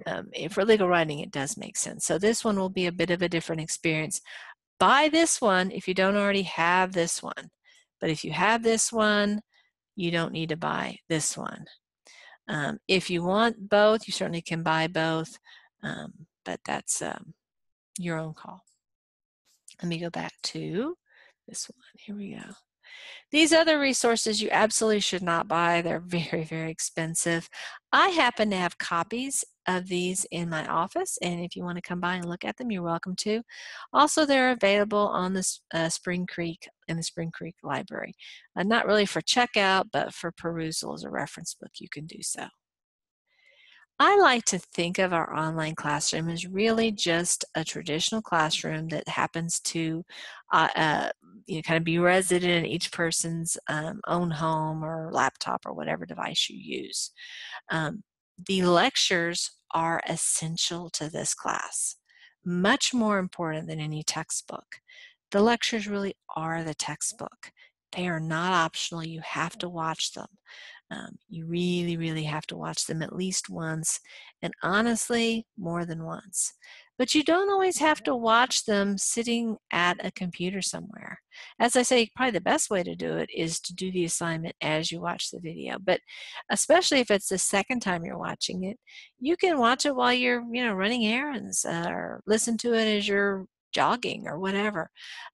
um, for legal writing, it does make sense. So this one will be a bit of a different experience. Buy this one if you don't already have this one. But if you have this one, you don't need to buy this one. Um, if you want both, you certainly can buy both, um, but that's um, your own call. Let me go back to this one. Here we go. These other resources you absolutely should not buy. They're [LAUGHS] very, very expensive. I happen to have copies of these in my office, and if you want to come by and look at them, you're welcome to. Also, they're available on the uh, Spring Creek in the Spring Creek Library. Uh, not really for checkout, but for perusal as a reference book, you can do so. I like to think of our online classroom as really just a traditional classroom that happens to uh, uh, you know, kind of be resident in each person's um, own home or laptop or whatever device you use. Um, the lectures are essential to this class, much more important than any textbook. The lectures really are the textbook. They are not optional. You have to watch them. Um, you really, really have to watch them at least once, and honestly, more than once. But you don't always have to watch them sitting at a computer somewhere. As I say, probably the best way to do it is to do the assignment as you watch the video. But especially if it's the second time you're watching it, you can watch it while you're, you know, running errands uh, or listen to it as you're jogging or whatever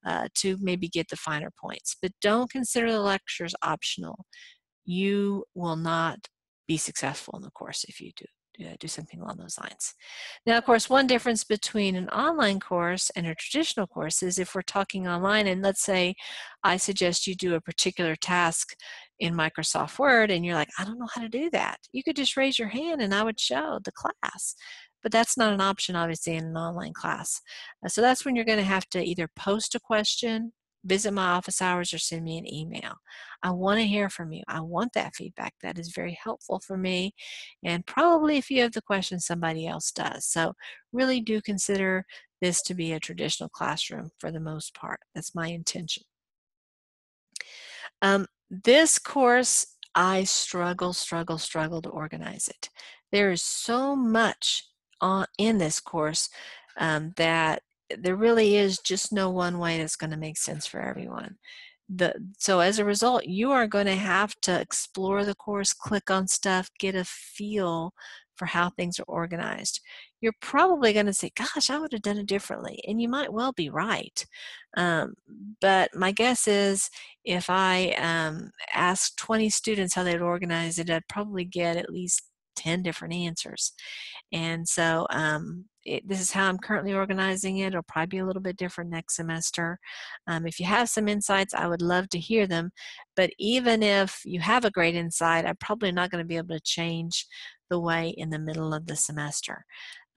uh, to maybe get the finer points. But don't consider the lectures optional you will not be successful in the course if you do do something along those lines. Now, of course, one difference between an online course and a traditional course is if we're talking online, and let's say I suggest you do a particular task in Microsoft Word, and you're like, I don't know how to do that. You could just raise your hand and I would show the class. But that's not an option, obviously, in an online class. Uh, so that's when you're going to have to either post a question visit my office hours or send me an email. I want to hear from you. I want that feedback. That is very helpful for me. And probably if you have the question, somebody else does. So really do consider this to be a traditional classroom for the most part. That's my intention. Um, this course, I struggle, struggle, struggle to organize it. There is so much on, in this course um, that there really is just no one way that's going to make sense for everyone. The, so as a result, you are going to have to explore the course, click on stuff, get a feel for how things are organized. You're probably going to say, gosh, I would have done it differently. And you might well be right. Um, but my guess is if I um, asked 20 students how they'd organize it, I'd probably get at least 10 different answers. And so um, it, this is how I'm currently organizing it. It'll probably be a little bit different next semester. Um, if you have some insights, I would love to hear them. But even if you have a great insight, I'm probably not going to be able to change the way in the middle of the semester.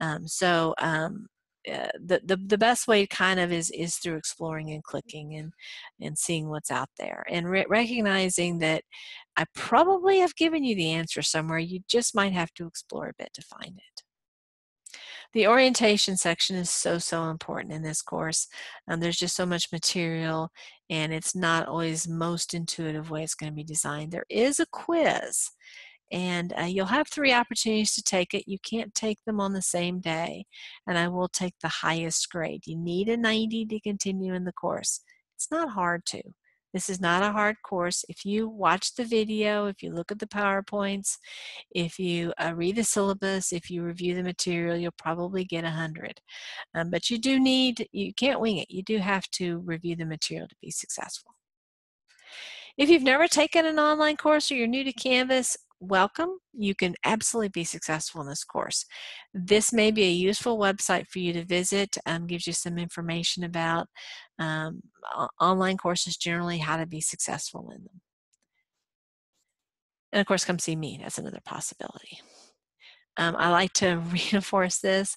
Um, so um, uh, the, the the best way kind of is is through exploring and clicking and and seeing what's out there and re- recognizing that I probably have given you the answer somewhere. You just might have to explore a bit to find it. The orientation section is so, so important in this course. Um, there's just so much material and it's not always most intuitive way it's going to be designed. There is a quiz and uh, you'll have three opportunities to take it. You can't take them on the same day, and I will take the highest grade. You need a 90 to continue in the course. It's not hard to. This is not a hard course. If you watch the video, if you look at the PowerPoints, if you uh, read the syllabus, if you review the material, you'll probably get 100. Um, but you do need, you can't wing it. You do have to review the material to be successful. If you've never taken an online course or you're new to Canvas, welcome. You can absolutely be successful in this course. This may be a useful website for you to visit, um, gives you some information about um, online courses generally, how to be successful in them. And of course, come see me. That's another possibility. Um, I like to [LAUGHS] reinforce this.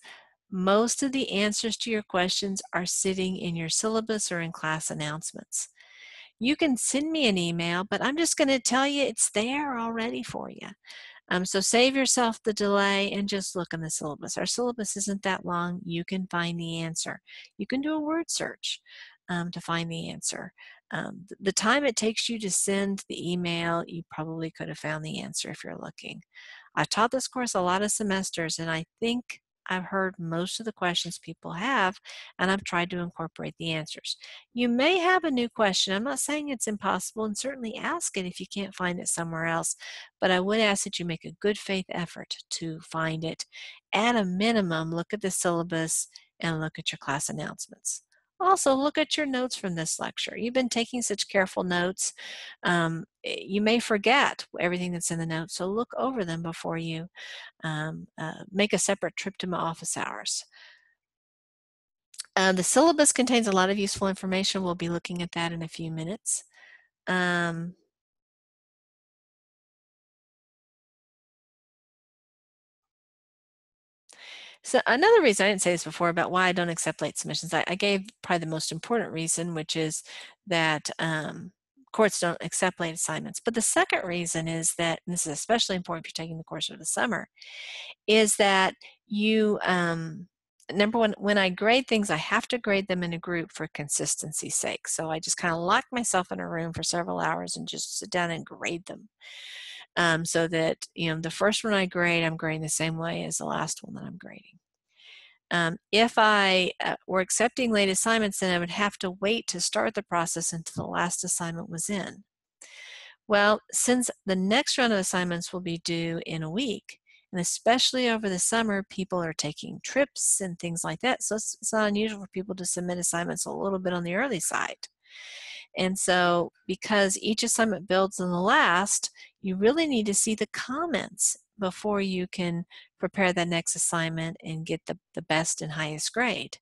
Most of the answers to your questions are sitting in your syllabus or in class announcements you can send me an email, but I'm just going to tell you it's there already for you. Um, so save yourself the delay and just look in the syllabus. Our syllabus isn't that long. You can find the answer. You can do a word search um, to find the answer. Um, the time it takes you to send the email, you probably could have found the answer if you're looking. I've taught this course a lot of semesters, and I think I've heard most of the questions people have, and I've tried to incorporate the answers. You may have a new question. I'm not saying it's impossible, and certainly ask it if you can't find it somewhere else, but I would ask that you make a good faith effort to find it. At a minimum, look at the syllabus and look at your class announcements. Also, look at your notes from this lecture. You've been taking such careful notes. Um, eh, you may forget everything that's in the notes, so look over them before you um, uh, make a separate trip to my office hours. Uh, the syllabus contains a lot of useful information. We'll be looking at that in a few minutes. Um, So another reason I didn't say this before about why I don't accept late submissions, I, I gave probably the most important reason, which is that um, courts don't accept late assignments. But the second reason is that, this is especially important if you're taking the course over the summer, is that you, um, number one, when I grade things, I have to grade them in a group for consistency's sake. So I just kind of lock myself in a room for several hours and just sit down and grade them um, so that you know the first one I grade, I'm grading the same way as the last one that I'm grading. Um, if I uh, were accepting late assignments, then I would have to wait to start the process until the last assignment was in. Well, since the next round of assignments will be due in a week, and especially over the summer, people are taking trips and things like that, so it's, it's not unusual for people to submit assignments a little bit on the early side. And so, because each assignment builds on the last, you really need to see the comments before you can prepare the next assignment and get the, the best and highest grade.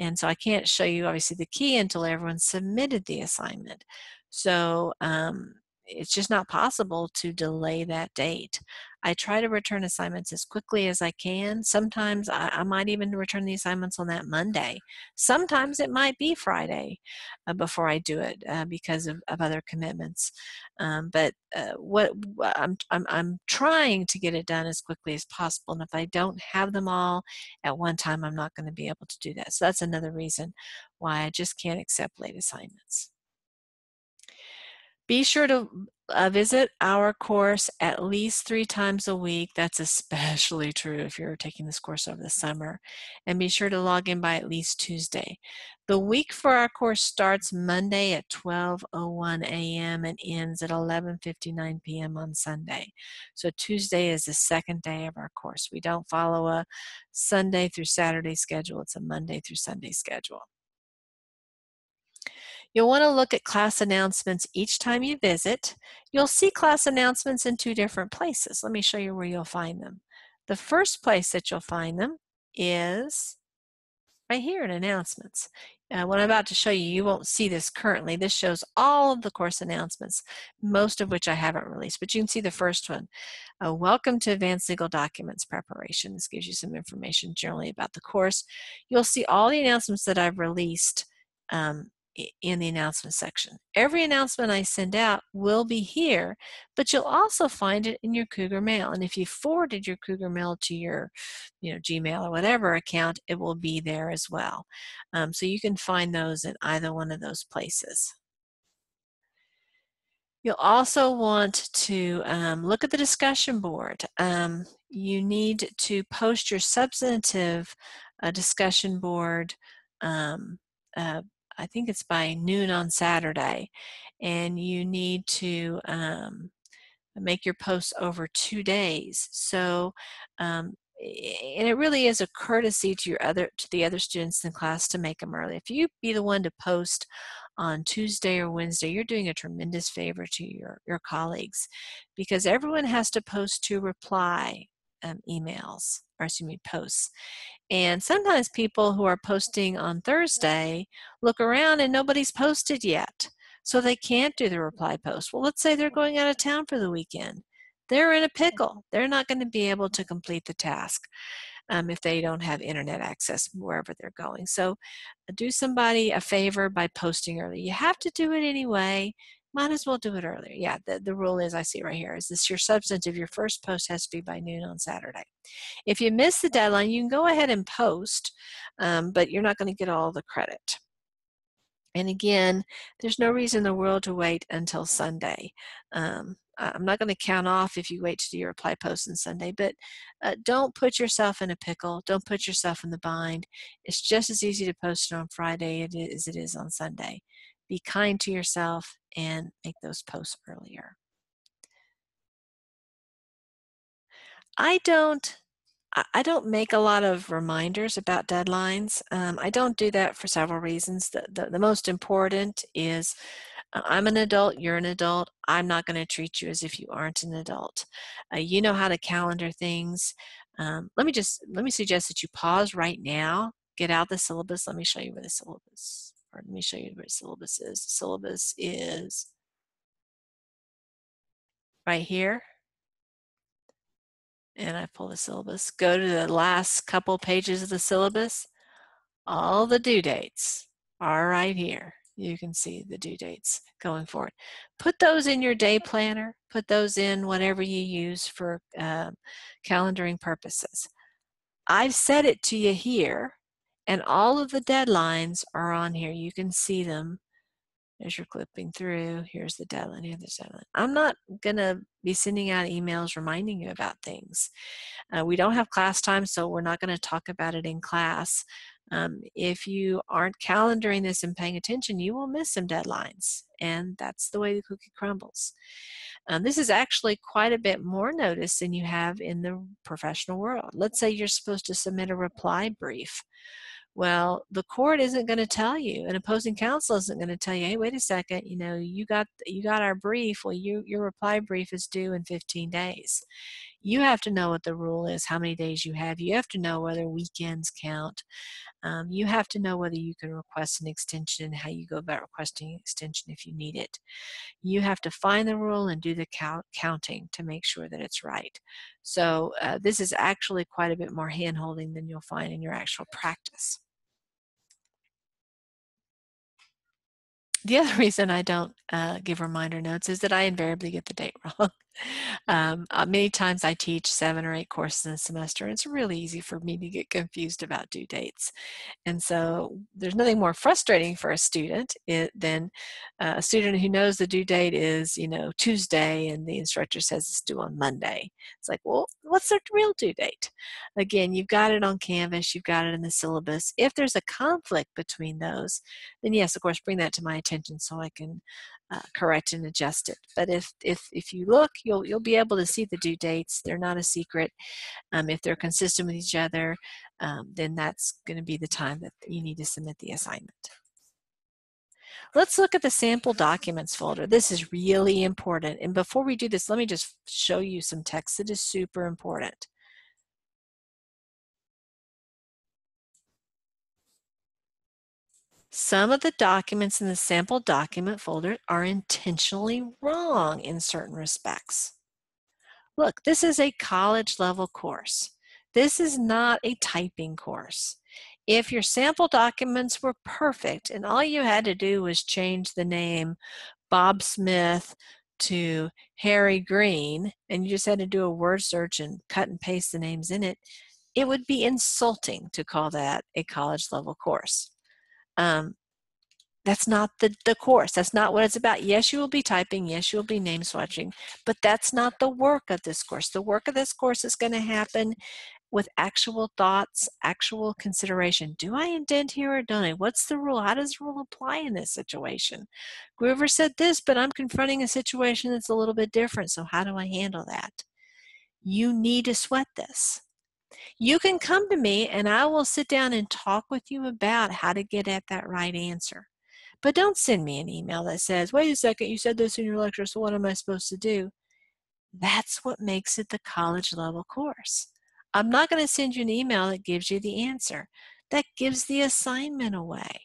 And so I can't show you obviously the key until everyone submitted the assignment. So um, it's just not possible to delay that date. I try to return assignments as quickly as I can. Sometimes I, I might even return the assignments on that Monday. Sometimes it might be Friday uh, before I do it uh, because of, of, other commitments. Um, but uh, what I'm, I'm, I'm trying to get it done as quickly as possible. And if I don't have them all at one time, I'm not going to be able to do that. So that's another reason why I just can't accept late assignments. Be sure to uh, visit our course at least three times a week. That's especially true if you're taking this course over the summer. And be sure to log in by at least Tuesday. The week for our course starts Monday at 12.01 a.m. and ends at 11.59 p.m. on Sunday. So Tuesday is the second day of our course. We don't follow a Sunday through Saturday schedule. It's a Monday through Sunday schedule. You'll want to look at class announcements each time you visit. You'll see class announcements in two different places. Let me show you where you'll find them. The first place that you'll find them is right here in announcements. Uh, what I'm about to show you, you won't see this currently. This shows all of the course announcements, most of which I haven't released, but you can see the first one. Uh, welcome to Advanced Legal Documents Preparation. This gives you some information generally about the course. You'll see all the announcements that I've released um, in the announcement section. Every announcement I send out will be here, but you'll also find it in your Cougar Mail. And if you forwarded your Cougar Mail to your, you know, Gmail or whatever account, it will be there as well. Um, so you can find those in either one of those places. You'll also want to um, look at the discussion board. Um, you need to post your substantive uh, discussion board um, uh, I think it's by noon on Saturday, and you need to um, make your posts over two days. So, um, and it really is a courtesy to your other to the other students in class to make them early. If you be the one to post on Tuesday or Wednesday, you're doing a tremendous favor to your your colleagues because everyone has to post to reply um, emails or excuse me posts and sometimes people who are posting on Thursday look around and nobody's posted yet. So they can't do the reply post. Well, let's say they're going out of town for the weekend. They're in a pickle. They're not going to be able to complete the task um, if they don't have internet access wherever they're going. So do somebody a favor by posting early. You have to do it anyway. Might as well do it earlier. Yeah, the, the rule is I see right here is this your substantive, your first post has to be by noon on Saturday. If you miss the deadline, you can go ahead and post, um, but you're not going to get all the credit. And again, there's no reason in the world to wait until Sunday. Um, I'm not going to count off if you wait to do your reply post on Sunday, but uh, don't put yourself in a pickle. Don't put yourself in the bind. It's just as easy to post it on Friday as it is on Sunday. Be kind to yourself and make those posts earlier. I don't I don't make a lot of reminders about deadlines. Um, I don't do that for several reasons. The, the, the most important is uh, I'm an adult, you're an adult. I'm not going to treat you as if you aren't an adult. Uh, you know how to calendar things. Um, let me just, let me suggest that you pause right now, get out the syllabus. Let me show you where the syllabus let me show you where syllabus is. Syllabus is right here. And I pull the syllabus. Go to the last couple pages of the syllabus. All the due dates are right here. You can see the due dates going forward. Put those in your day planner. Put those in whatever you use for um, calendaring purposes. I've set it to you here and all of the deadlines are on here. You can see them as you're clipping through. Here's the deadline, here's the deadline. I'm not going to be sending out emails reminding you about things. Uh, we don't have class time, so we're not going to talk about it in class. Um, if you aren't calendaring this and paying attention, you will miss some deadlines, and that's the way the cookie crumbles. Um, this is actually quite a bit more notice than you have in the professional world. Let's say you're supposed to submit a reply brief. Well, the court isn't going to tell you, and opposing counsel isn't going to tell you, "Hey, wait a second, you know, you got you got our brief. Well, you, your reply brief is due in 15 days." You have to know what the rule is, how many days you have. You have to know whether weekends count. Um, you have to know whether you can request an extension how you go about requesting extension if you need it. You have to find the rule and do the count counting to make sure that it's right. So uh, this is actually quite a bit more hand-holding than you'll find in your actual practice. The other [LAUGHS] reason I don't uh, give reminder notes is that I invariably get the date [LAUGHS] wrong. Um, uh, many times I teach seven or eight courses in a semester, and it's really easy for me to get confused about due dates. And so there's nothing more frustrating for a student it, than uh, a student who knows the due date is, you know, Tuesday and the instructor says it's due on Monday. It's like, well, what's the real due date? Again, you've got it on Canvas, you've got it in the syllabus. If there's a conflict between those, then yes, of course, bring that to my attention so I can uh, correct and adjust it. But if, if, if you look, you'll, you'll be able to see the due dates. They're not a secret. Um, if they're consistent with each other, um, then that's going to be the time that you need to submit the assignment. Let's look at the sample documents folder. This is really important. And before we do this, let me just show you some text that is super important. Some of the documents in the sample document folder are intentionally wrong in certain respects. Look, this is a college level course. This is not a typing course. If your sample documents were perfect and all you had to do was change the name Bob Smith to Harry Green and you just had to do a word search and cut and paste the names in it, it would be insulting to call that a college level course. Um, that's not the, the course. That's not what it's about. Yes, you will be typing. Yes, you will be name swatching, but that's not the work of this course. The work of this course is going to happen with actual thoughts, actual consideration. Do I indent here or don't I? What's the rule? How does the rule apply in this situation? Gruver said this, but I'm confronting a situation that's a little bit different. So how do I handle that? You need to sweat this. You can come to me and I will sit down and talk with you about how to get at that right answer. But don't send me an email that says, wait a second, you said this in your lecture, so what am I supposed to do? That's what makes it the college level course. I'm not going to send you an email that gives you the answer. That gives the assignment away.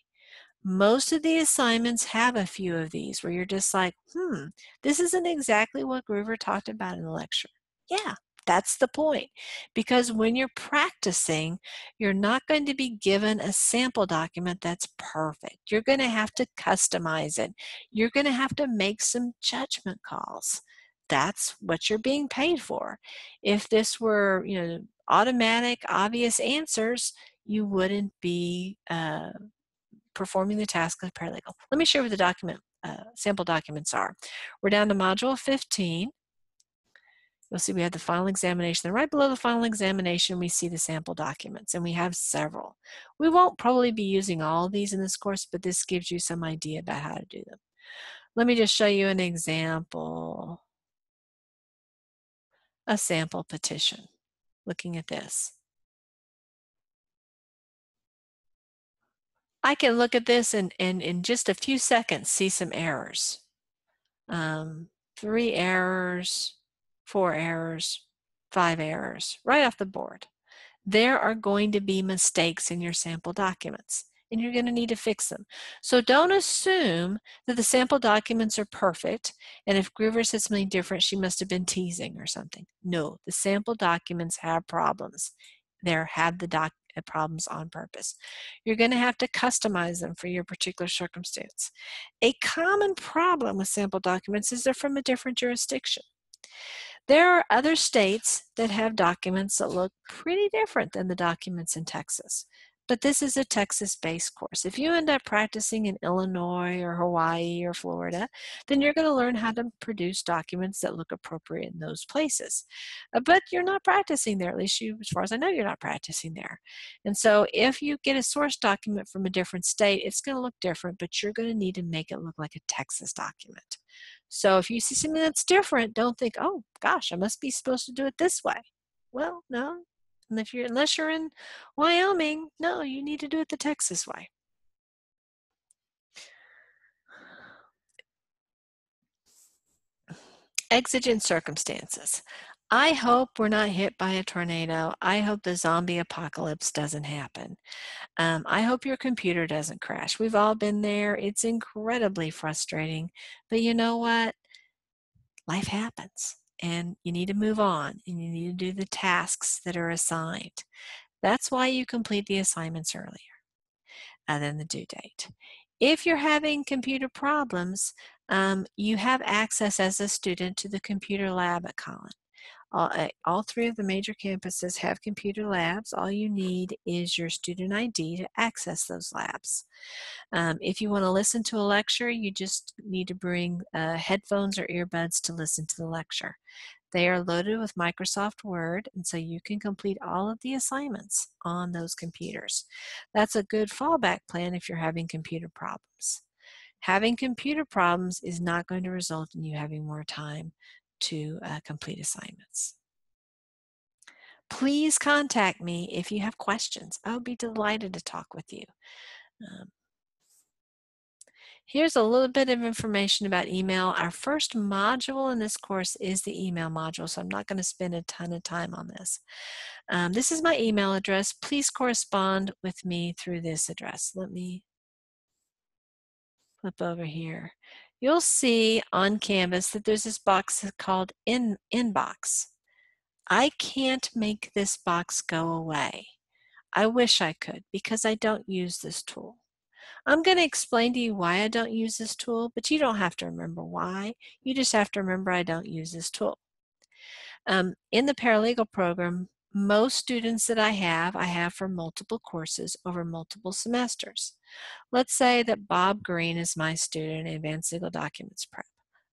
Most of the assignments have a few of these where you're just like, hmm, this isn't exactly what Gruver talked about in the lecture. Yeah, that's the point. Because when you're practicing, you're not going to be given a sample document that's perfect. You're going to have to customize it. You're going to have to make some judgment calls. That's what you're being paid for. If this were, you know, automatic, obvious answers, you wouldn't be uh, performing the task of paralegal. Let me share what the document uh, sample documents are. We're down to module 15 you'll see we have the final examination. And right below the final examination, we see the sample documents, and we have several. We won't probably be using all of these in this course, but this gives you some idea about how to do them. Let me just show you an example. A sample petition, looking at this. I can look at this and, and in just a few seconds see some errors. Um, three errors, four errors, five errors, right off the board. There are going to be mistakes in your sample documents and you're going to need to fix them. So don't assume that the sample documents are perfect and if Gruver said something different, she must have been teasing or something. No, the sample documents have problems. They have the doc uh, problems on purpose. You're going to have to customize them for your particular circumstance. A common problem with sample documents is they're from a different jurisdiction. There are other states that have documents that look pretty different than the documents in Texas. But this is a Texas-based course. If you end up practicing in Illinois or Hawaii or Florida, then you're going to learn how to produce documents that look appropriate in those places. Uh, but you're not practicing there, at least you, as far as I know, you're not practicing there. And so if you get a source document from a different state, it's going to look different, but you're going to need to make it look like a Texas document. So if you see something that's different, don't think, oh gosh, I must be supposed to do it this way. Well, no. And if you're unless you're in Wyoming, no, you need to do it the Texas way. Exigent circumstances. I hope we're not hit by a tornado. I hope the zombie apocalypse doesn't happen. Um, I hope your computer doesn't crash. We've all been there. It's incredibly frustrating. But you know what? Life happens and you need to move on and you need to do the tasks that are assigned. That's why you complete the assignments earlier uh, than the due date. If you're having computer problems, um, you have access as a student to the computer lab at Collin. All, uh, all, three of the major campuses have computer labs. All you need is your student ID to access those labs. Um, if you want to listen to a lecture, you just need to bring uh, headphones or earbuds to listen to the lecture. They are loaded with Microsoft Word, and so you can complete all of the assignments on those computers. That's a good fallback plan if you're having computer problems. Having computer problems is not going to result in you having more time to uh, complete assignments. Please contact me if you have questions. I would be delighted to talk with you. Um, Here's a little bit of information about email. Our first module in this course is the email module, so I'm not going to spend a ton of time on this. Um, this is my email address. Please correspond with me through this address. Let me flip over here. You'll see on Canvas that there's this box called in, Inbox. I can't make this box go away. I wish I could because I don't use this tool. I'm going to explain to you why I don't use this tool, but you don't have to remember why. You just have to remember I don't use this tool. Um, in the paralegal program, most students that I have, I have for multiple courses over multiple semesters. Let's say that Bob Green is my student in Advanced Legal Documents Prep.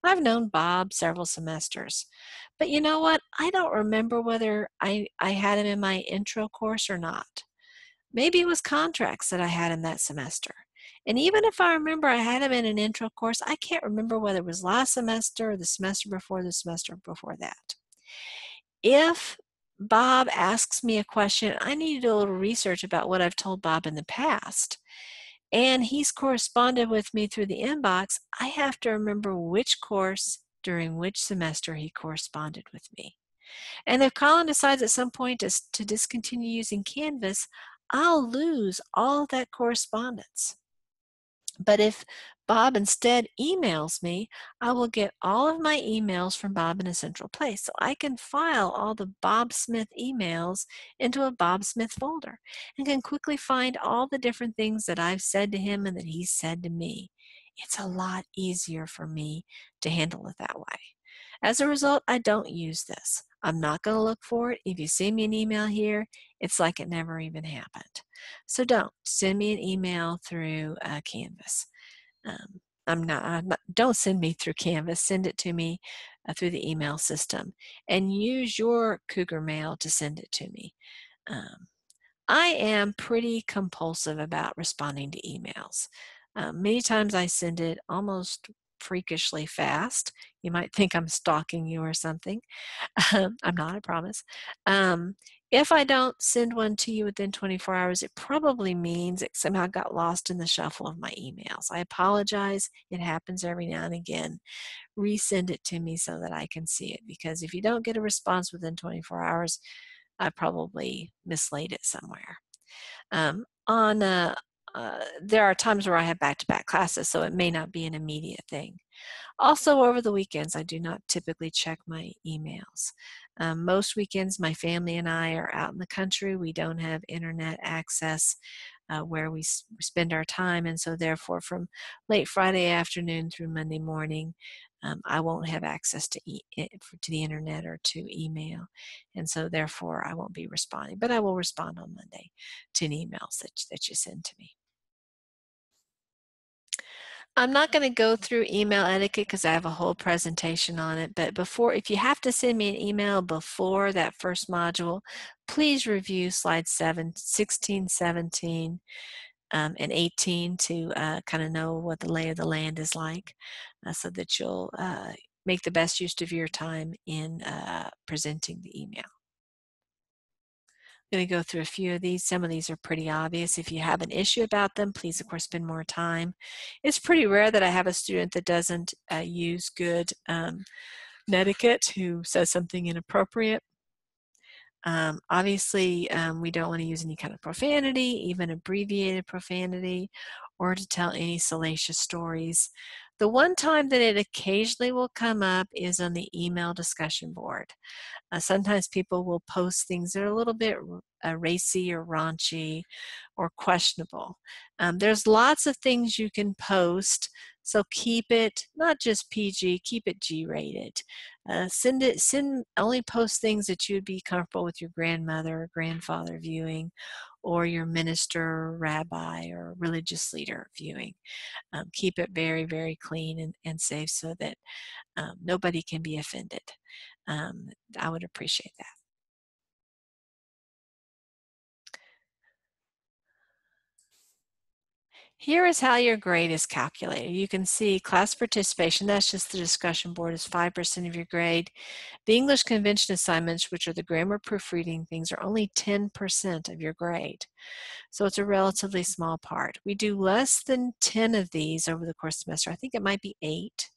I've known Bob several semesters. But you know what? I don't remember whether I, I had him in my intro course or not. Maybe it was contracts that I had in that semester. And even if I remember I had him in an intro course, I can't remember whether it was last semester or the semester before the semester before that. If Bob asks me a question, I need to do a little research about what I've told Bob in the past. And he's corresponded with me through the inbox. I have to remember which course during which semester he corresponded with me. And if Collin decides at some point to, to discontinue using Canvas, I'll lose all that correspondence. But if Bob instead emails me, I will get all of my emails from Bob in a central place. So I can file all the Bob Smith emails into a Bob Smith folder and can quickly find all the different things that I've said to him and that he's said to me. It's a lot easier for me to handle it that way. As a result, I don't use this. I'm not going to look for it. If you send me an email here, it's like it never even happened. So don't send me an email through uh, Canvas. Um, I'm not, I'm not, don't send me through Canvas. Send it to me uh, through the email system and use your Cougar Mail to send it to me. Um, I am pretty compulsive about responding to emails. Um, many times I send it almost freakishly fast. You might think I'm stalking you or something. [LAUGHS] I'm not, I promise. Um, if I don't send one to you within 24 hours, it probably means it somehow got lost in the shuffle of my emails. I apologize. It happens every now and again. Resend it to me so that I can see it because if you don't get a response within 24 hours, I probably mislaid it somewhere. Um, on uh, uh, there are times where I have back-to-back classes, so it may not be an immediate thing. Also, over the weekends, I do not typically check my emails. Um, most weekends, my family and I are out in the country. We don't have internet access uh, where we spend our time, and so therefore, from late Friday afternoon through Monday morning, um, I won't have access to e to the internet or to email, and so therefore I won't be responding. But I will respond on Monday to emails that that you send to me. I'm not going to go through email etiquette because I have a whole presentation on it, but before, if you have to send me an email before that first module, please review slides 7, 16, 17, um, and 18 to uh, kind of know what the lay of the land is like uh, so that you'll uh, make the best use of your time in uh, presenting the email. Going to go through a few of these. Some of these are pretty obvious. If you have an issue about them, please, of course, spend more time. It's pretty rare that I have a student that doesn't uh, use good um, netiquette who says something inappropriate. Um, obviously, um, we don't want to use any kind of profanity, even abbreviated profanity, or to tell any salacious stories. The one time that it occasionally will come up is on the email discussion board. Uh, sometimes people will post things that are a little bit uh, racy or raunchy or questionable. Um, there's lots of things you can post, so keep it not just PG, keep it G-rated. Uh, send it, send only post things that you'd be comfortable with your grandmother or grandfather viewing, or your minister, rabbi, or religious leader viewing. Um, keep it very, very clean and, and safe so that um, nobody can be offended. Um, I would appreciate that. Here is how your grade is calculated. You can see class participation, that's just the discussion board, is 5% of your grade. The English convention assignments, which are the grammar proofreading things, are only 10% of your grade. So it's a relatively small part. We do less than 10 of these over the course of the semester. I think it might be eight.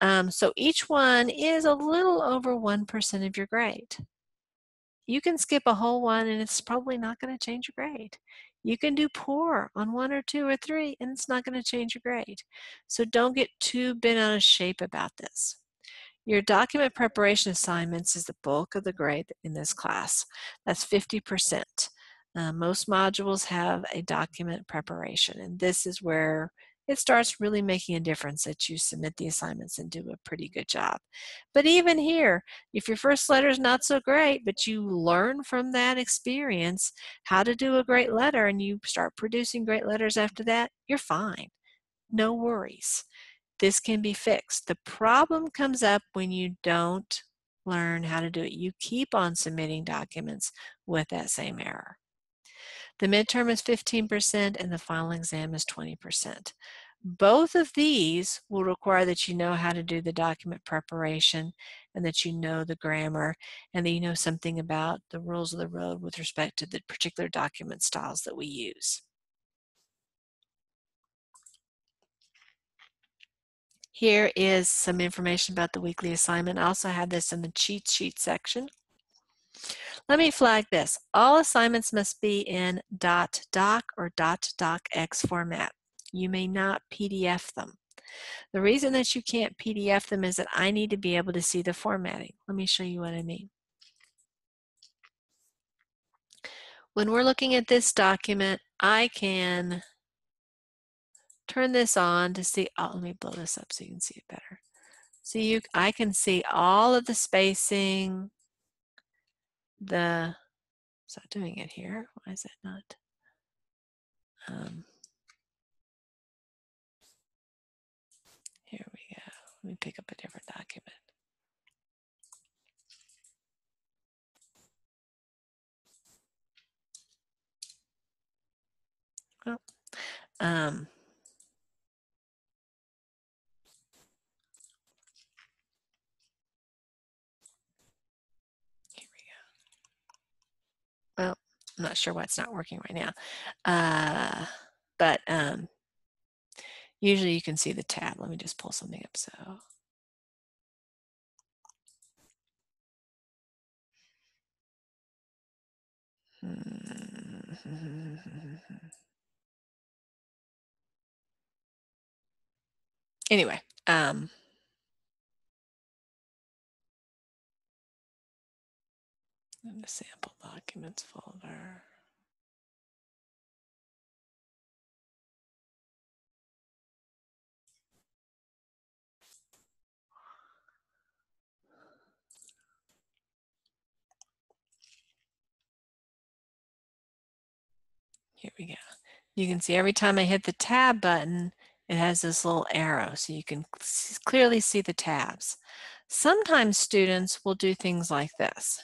Um, so each one is a little over 1% of your grade. You can skip a whole one and it's probably not going to change your grade. You can do poor on one or two or three, and it's not going to change your grade. So don't get too bent out of shape about this. Your document preparation assignments is the bulk of the grade in this class. That's 50%. Uh, most modules have a document preparation, and this is where it starts really making a difference that you submit the assignments and do a pretty good job. But even here, if your first letter is not so great, but you learn from that experience how to do a great letter and you start producing great letters after that, you're fine. No worries. This can be fixed. The problem comes up when you don't learn how to do it. You keep on submitting documents with that same error. The midterm is 15% and the final exam is 20%. Both of these will require that you know how to do the document preparation and that you know the grammar and that you know something about the rules of the road with respect to the particular document styles that we use. Here is some information about the weekly assignment. I also have this in the cheat sheet section. Let me flag this. All assignments must be in .doc or .docx format. You may not PDF them. The reason that you can't PDF them is that I need to be able to see the formatting. Let me show you what I mean. When we're looking at this document, I can turn this on to see, oh, let me blow this up so you can see it better. So you, I can see all of the spacing, the, it's not doing it here. Why is it not? Um, here we go. Let me pick up a different document. Oh, um, well, I'm not sure why it's not working right now. Uh, but um, usually you can see the tab. Let me just pull something up so. [LAUGHS] Anyway, um, the sample documents folder. Here we go. You can see every time I hit the tab button, it has this little arrow so you can clearly see the tabs. Sometimes students will do things like this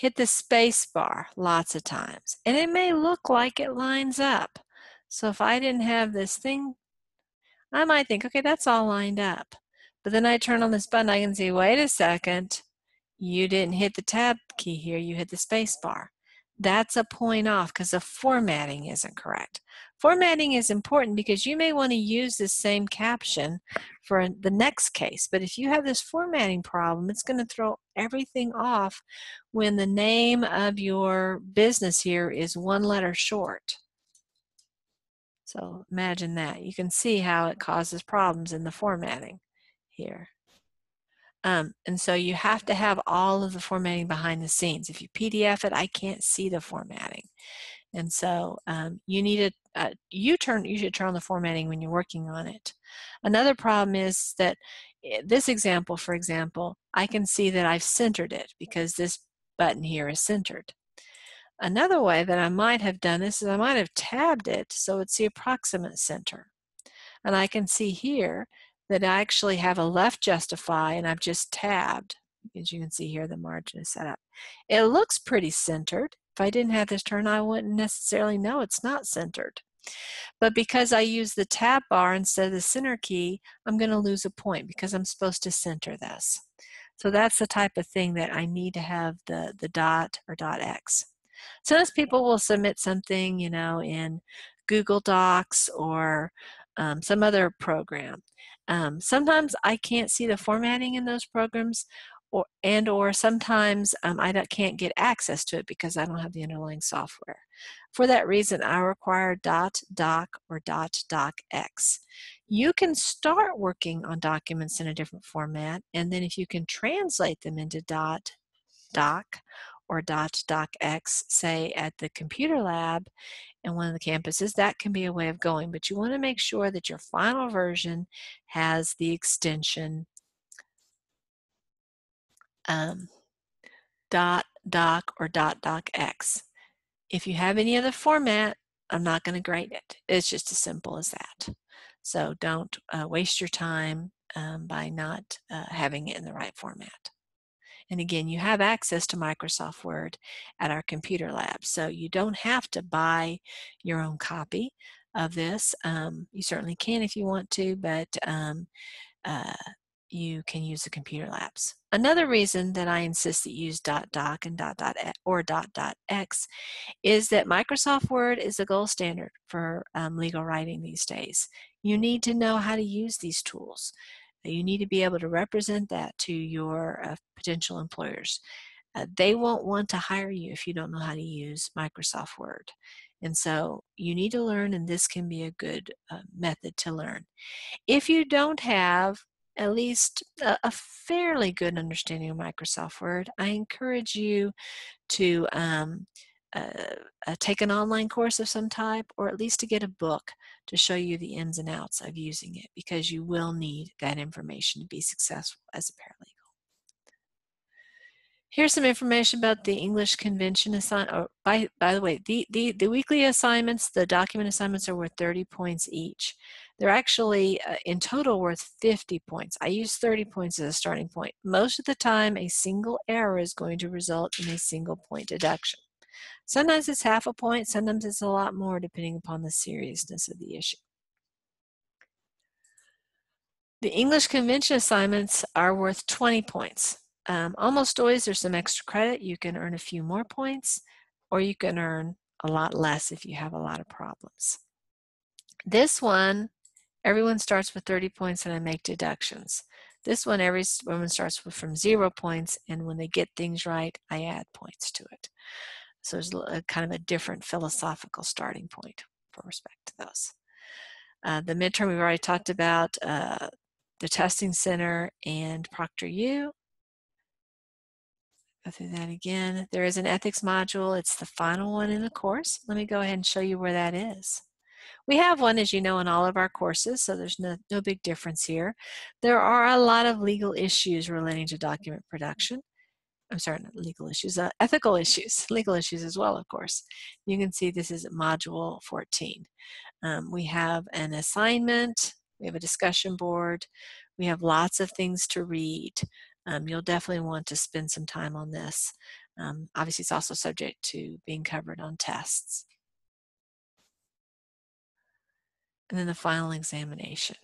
hit the space bar lots of times. And it may look like it lines up. So if I didn't have this thing, I might think, okay, that's all lined up. But then I turn on this button, I can see, wait a second, you didn't hit the tab key here, you hit the space bar. That's a point off because the formatting isn't correct. Formatting is important because you may want to use this same caption for the next case, but if you have this formatting problem, it's going to throw everything off when the name of your business here is one letter short. So imagine that. You can see how it causes problems in the formatting here. Um, and so you have to have all of the formatting behind the scenes. If you PDF it, I can't see the formatting. And so um, you need to, uh, you turn you should turn on the formatting when you're working on it. Another problem is that eh, this example, for example, I can see that I've centered it because this button here is centered. Another way that I might have done this is I might have tabbed it so it's the approximate center. And I can see here that I actually have a left justify and I've just tabbed. As you can see here, the margin is set up. It looks pretty centered. If I didn't have this turn, I wouldn't necessarily know it's not centered. But because I use the tab bar instead of the center key, I'm going to lose a point because I'm supposed to center this. So that's the type of thing that I need to have the, the dot or dot X. Sometimes people will submit something, you know, in Google Docs or um, some other program. Um, sometimes I can't see the formatting in those programs or and or sometimes um, I can't get access to it because I don't have the underlying software. For that reason, I require dot doc or dot docx. You can start working on documents in a different format, and then if you can translate them into dot doc or dot docx, say at the computer lab in one of the campuses, that can be a way of going. But you want to make sure that your final version has the extension um, dot doc or dot docx. If you have any other format, I'm not going to grade it. It's just as simple as that. So don't uh, waste your time um, by not uh, having it in the right format. And again, you have access to Microsoft Word at our computer lab, so you don't have to buy your own copy of this. Um, you certainly can if you want to, but um, uh, you can use the computer labs. Another reason that I insist that you use .doc and .dot or .x is that Microsoft Word is the gold standard for um, legal writing these days. You need to know how to use these tools. You need to be able to represent that to your uh, potential employers. Uh, they won't want to hire you if you don't know how to use Microsoft Word. And so you need to learn, and this can be a good uh, method to learn. If you don't have at least a, a, fairly good understanding of Microsoft Word, I encourage you to um, uh, uh, take an online course of some type or at least to get a book to show you the ins and outs of using it because you will need that information to be successful as a paralegal. Here's some information about the English Convention assignment. Oh, by, by the way, the, the, the weekly assignments, the document assignments are worth 30 points each. They're actually uh, in total worth 50 points. I use 30 points as a starting point. Most of the time, a single error is going to result in a single point deduction. Sometimes it's half a point, sometimes it's a lot more depending upon the seriousness of the issue. The English convention assignments are worth 20 points. Um, almost always there's some extra credit. You can earn a few more points or you can earn a lot less if you have a lot of problems. This one, everyone starts with 30 points and I make deductions. This one, every woman starts with from zero points and when they get things right, I add points to it. So there's a, kind of a different philosophical starting point for respect to those. Uh, the midterm we've already talked about, uh, the testing center and ProctorU. Go through that again. There is an ethics module. It's the final one in the course. Let me go ahead and show you where that is. We have one, as you know, in all of our courses, so there's no, no big difference here. There are a lot of legal issues relating to document production. I'm sorry, not legal issues, uh, ethical issues, [LAUGHS] legal issues as well, of course. You can see this is module 14. Um, we have an assignment, we have a discussion board, we have lots of things to read. Um, you'll definitely want to spend some time on this. Um, obviously, it's also subject to being covered on tests. And then the final examination.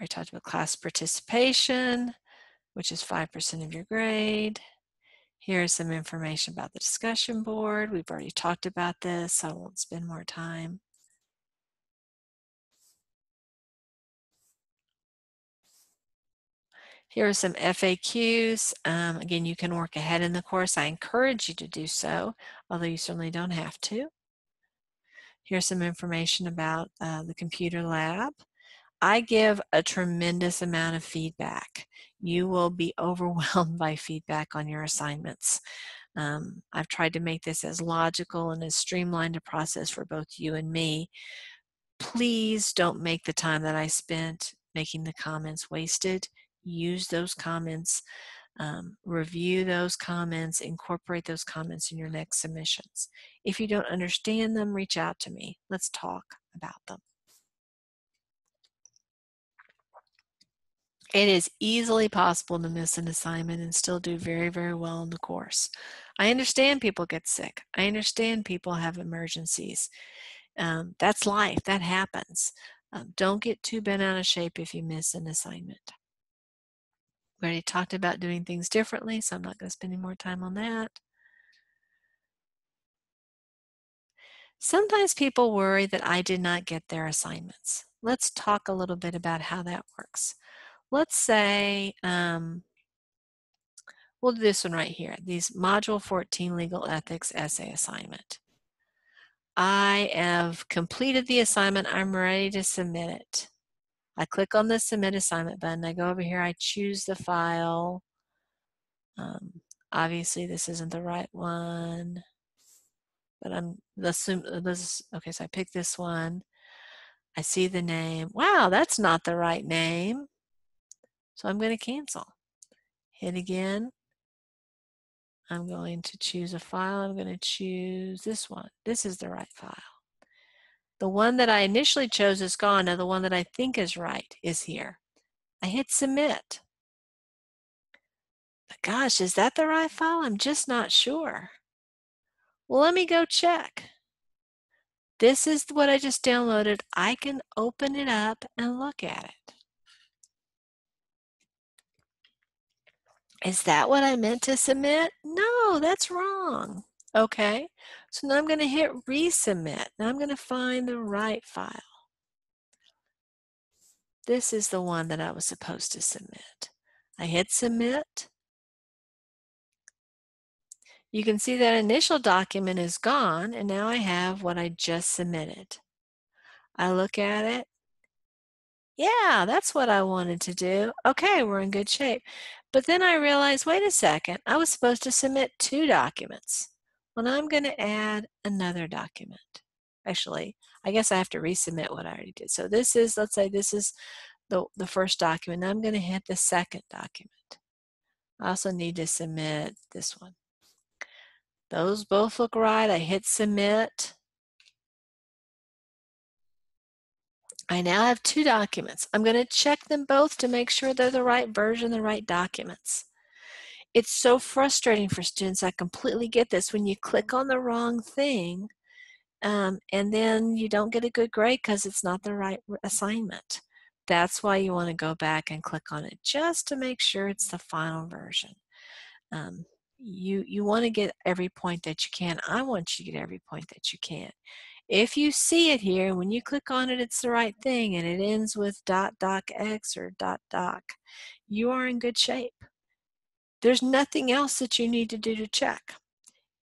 I talked about class participation which is 5% of your grade. Here's some information about the discussion board. We've already talked about this, so I won't spend more time. Here are some FAQs. Um, again, you can work ahead in the course. I encourage you to do so, although you certainly don't have to. Here's some information about uh, the computer lab. I give a tremendous amount of feedback. You will be [LAUGHS] overwhelmed by feedback on your assignments. Um, I've tried to make this as logical and as streamlined a process for both you and me. Please don't make the time that I spent making the comments wasted use those comments, um, review those comments, incorporate those comments in your next submissions. If you don't understand them, reach out to me. Let's talk about them. It is easily possible to miss an assignment and still do very, very well in the course. I understand people get sick. I understand people have emergencies. Um, that's life. That happens. Um, don't get too bent out of shape if you miss an assignment. We already talked about doing things differently, so I'm not going to spend any more time on that. Sometimes people worry that I did not get their assignments. Let's talk a little bit about how that works. Let's say, um, we'll do this one right here, these Module 14 Legal Ethics Essay Assignment. I have completed the assignment, I'm ready to submit it. I click on the submit assignment button. I go over here, I choose the file. Um, obviously this isn't the right one, but I'm, the assume, this, okay, so I pick this one. I see the name. Wow, that's not the right name. So I'm going to cancel. Hit again. I'm going to choose a file. I'm going to choose this one. This is the right file. The one that I initially chose is gone. Now the one that I think is right is here. I hit submit. But gosh, is that the right file? I'm just not sure. Well, let me go check. This is what I just downloaded. I can open it up and look at it. Is that what I meant to submit? No, that's wrong. Okay, so now I'm going to hit resubmit. Now I'm going to find the right file. This is the one that I was supposed to submit. I hit submit. You can see that initial document is gone and now I have what I just submitted. I look at it. Yeah, that's what I wanted to do. Okay, we're in good shape. But then I realized, wait a second, I was supposed to submit two documents. Well, now I'm going to add another document. Actually, I guess I have to resubmit what I already did. So this is, let's say this is the, the first document. Now I'm going to hit the second document. I also need to submit this one. Those both look right. I hit submit. I now have two documents. I'm going to check them both to make sure they're the right version, the right documents it's so frustrating for students. I completely get this. When you click on the wrong thing um, and then you don't get a good grade because it's not the right assignment. That's why you want to go back and click on it just to make sure it's the final version. Um, you, you want to get every point that you can. I want you to get every point that you can. If you see it here, when you click on it, it's the right thing and it ends with dot docx or dot doc, you are in good shape. There's nothing else that you need to do to check.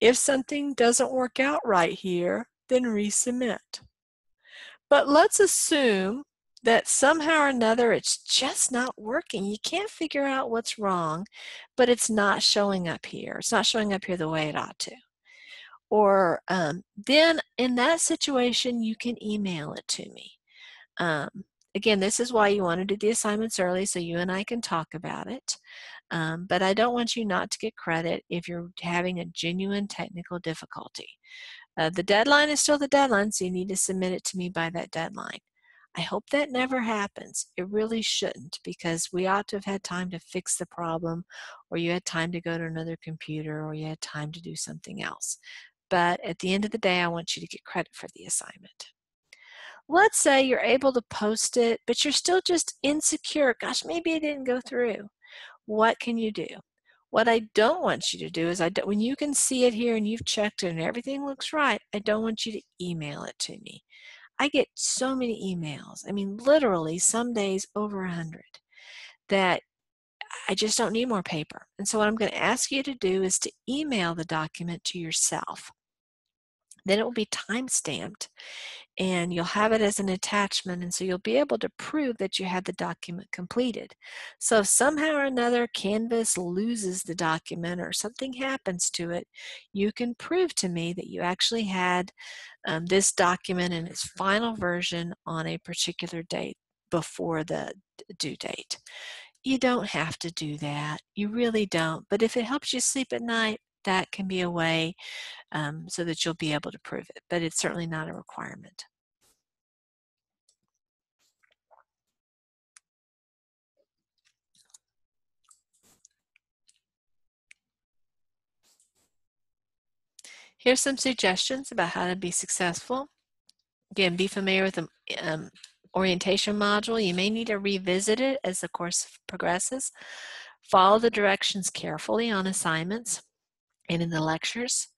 If something doesn't work out right here, then resubmit. But let's assume that somehow or another it's just not working. You can't figure out what's wrong, but it's not showing up here. It's not showing up here the way it ought to. Or um, then in that situation, you can email it to me. Um, again, this is why you want to do the assignments early so you and I can talk about it. Um, but I don't want you not to get credit if you're having a genuine technical difficulty. Uh, the deadline is still the deadline, so you need to submit it to me by that deadline. I hope that never happens. It really shouldn't because we ought to have had time to fix the problem or you had time to go to another computer or you had time to do something else. But at the end of the day, I want you to get credit for the assignment. Let's say you're able to post it, but you're still just insecure. Gosh, maybe it didn't go through what can you do? What I don't want you to do is I don't, when you can see it here and you've checked it and everything looks right, I don't want you to email it to me. I get so many emails. I mean, literally some days over a hundred that I just don't need more paper. And so what I'm going to ask you to do is to email the document to yourself. Then it will be time stamped and you'll have it as an attachment and so you'll be able to prove that you had the document completed. So if somehow or another Canvas loses the document or something happens to it, you can prove to me that you actually had um, this document in its final version on a particular date before the due date. You don't have to do that. You really don't. But if it helps you sleep at night, that can be a way um, so that you'll be able to prove it. But it's certainly not a requirement. Here's some suggestions about how to be successful. Again, be familiar with the um, orientation module. You may need to revisit it as the course progresses. Follow the directions carefully on assignments and in the lectures.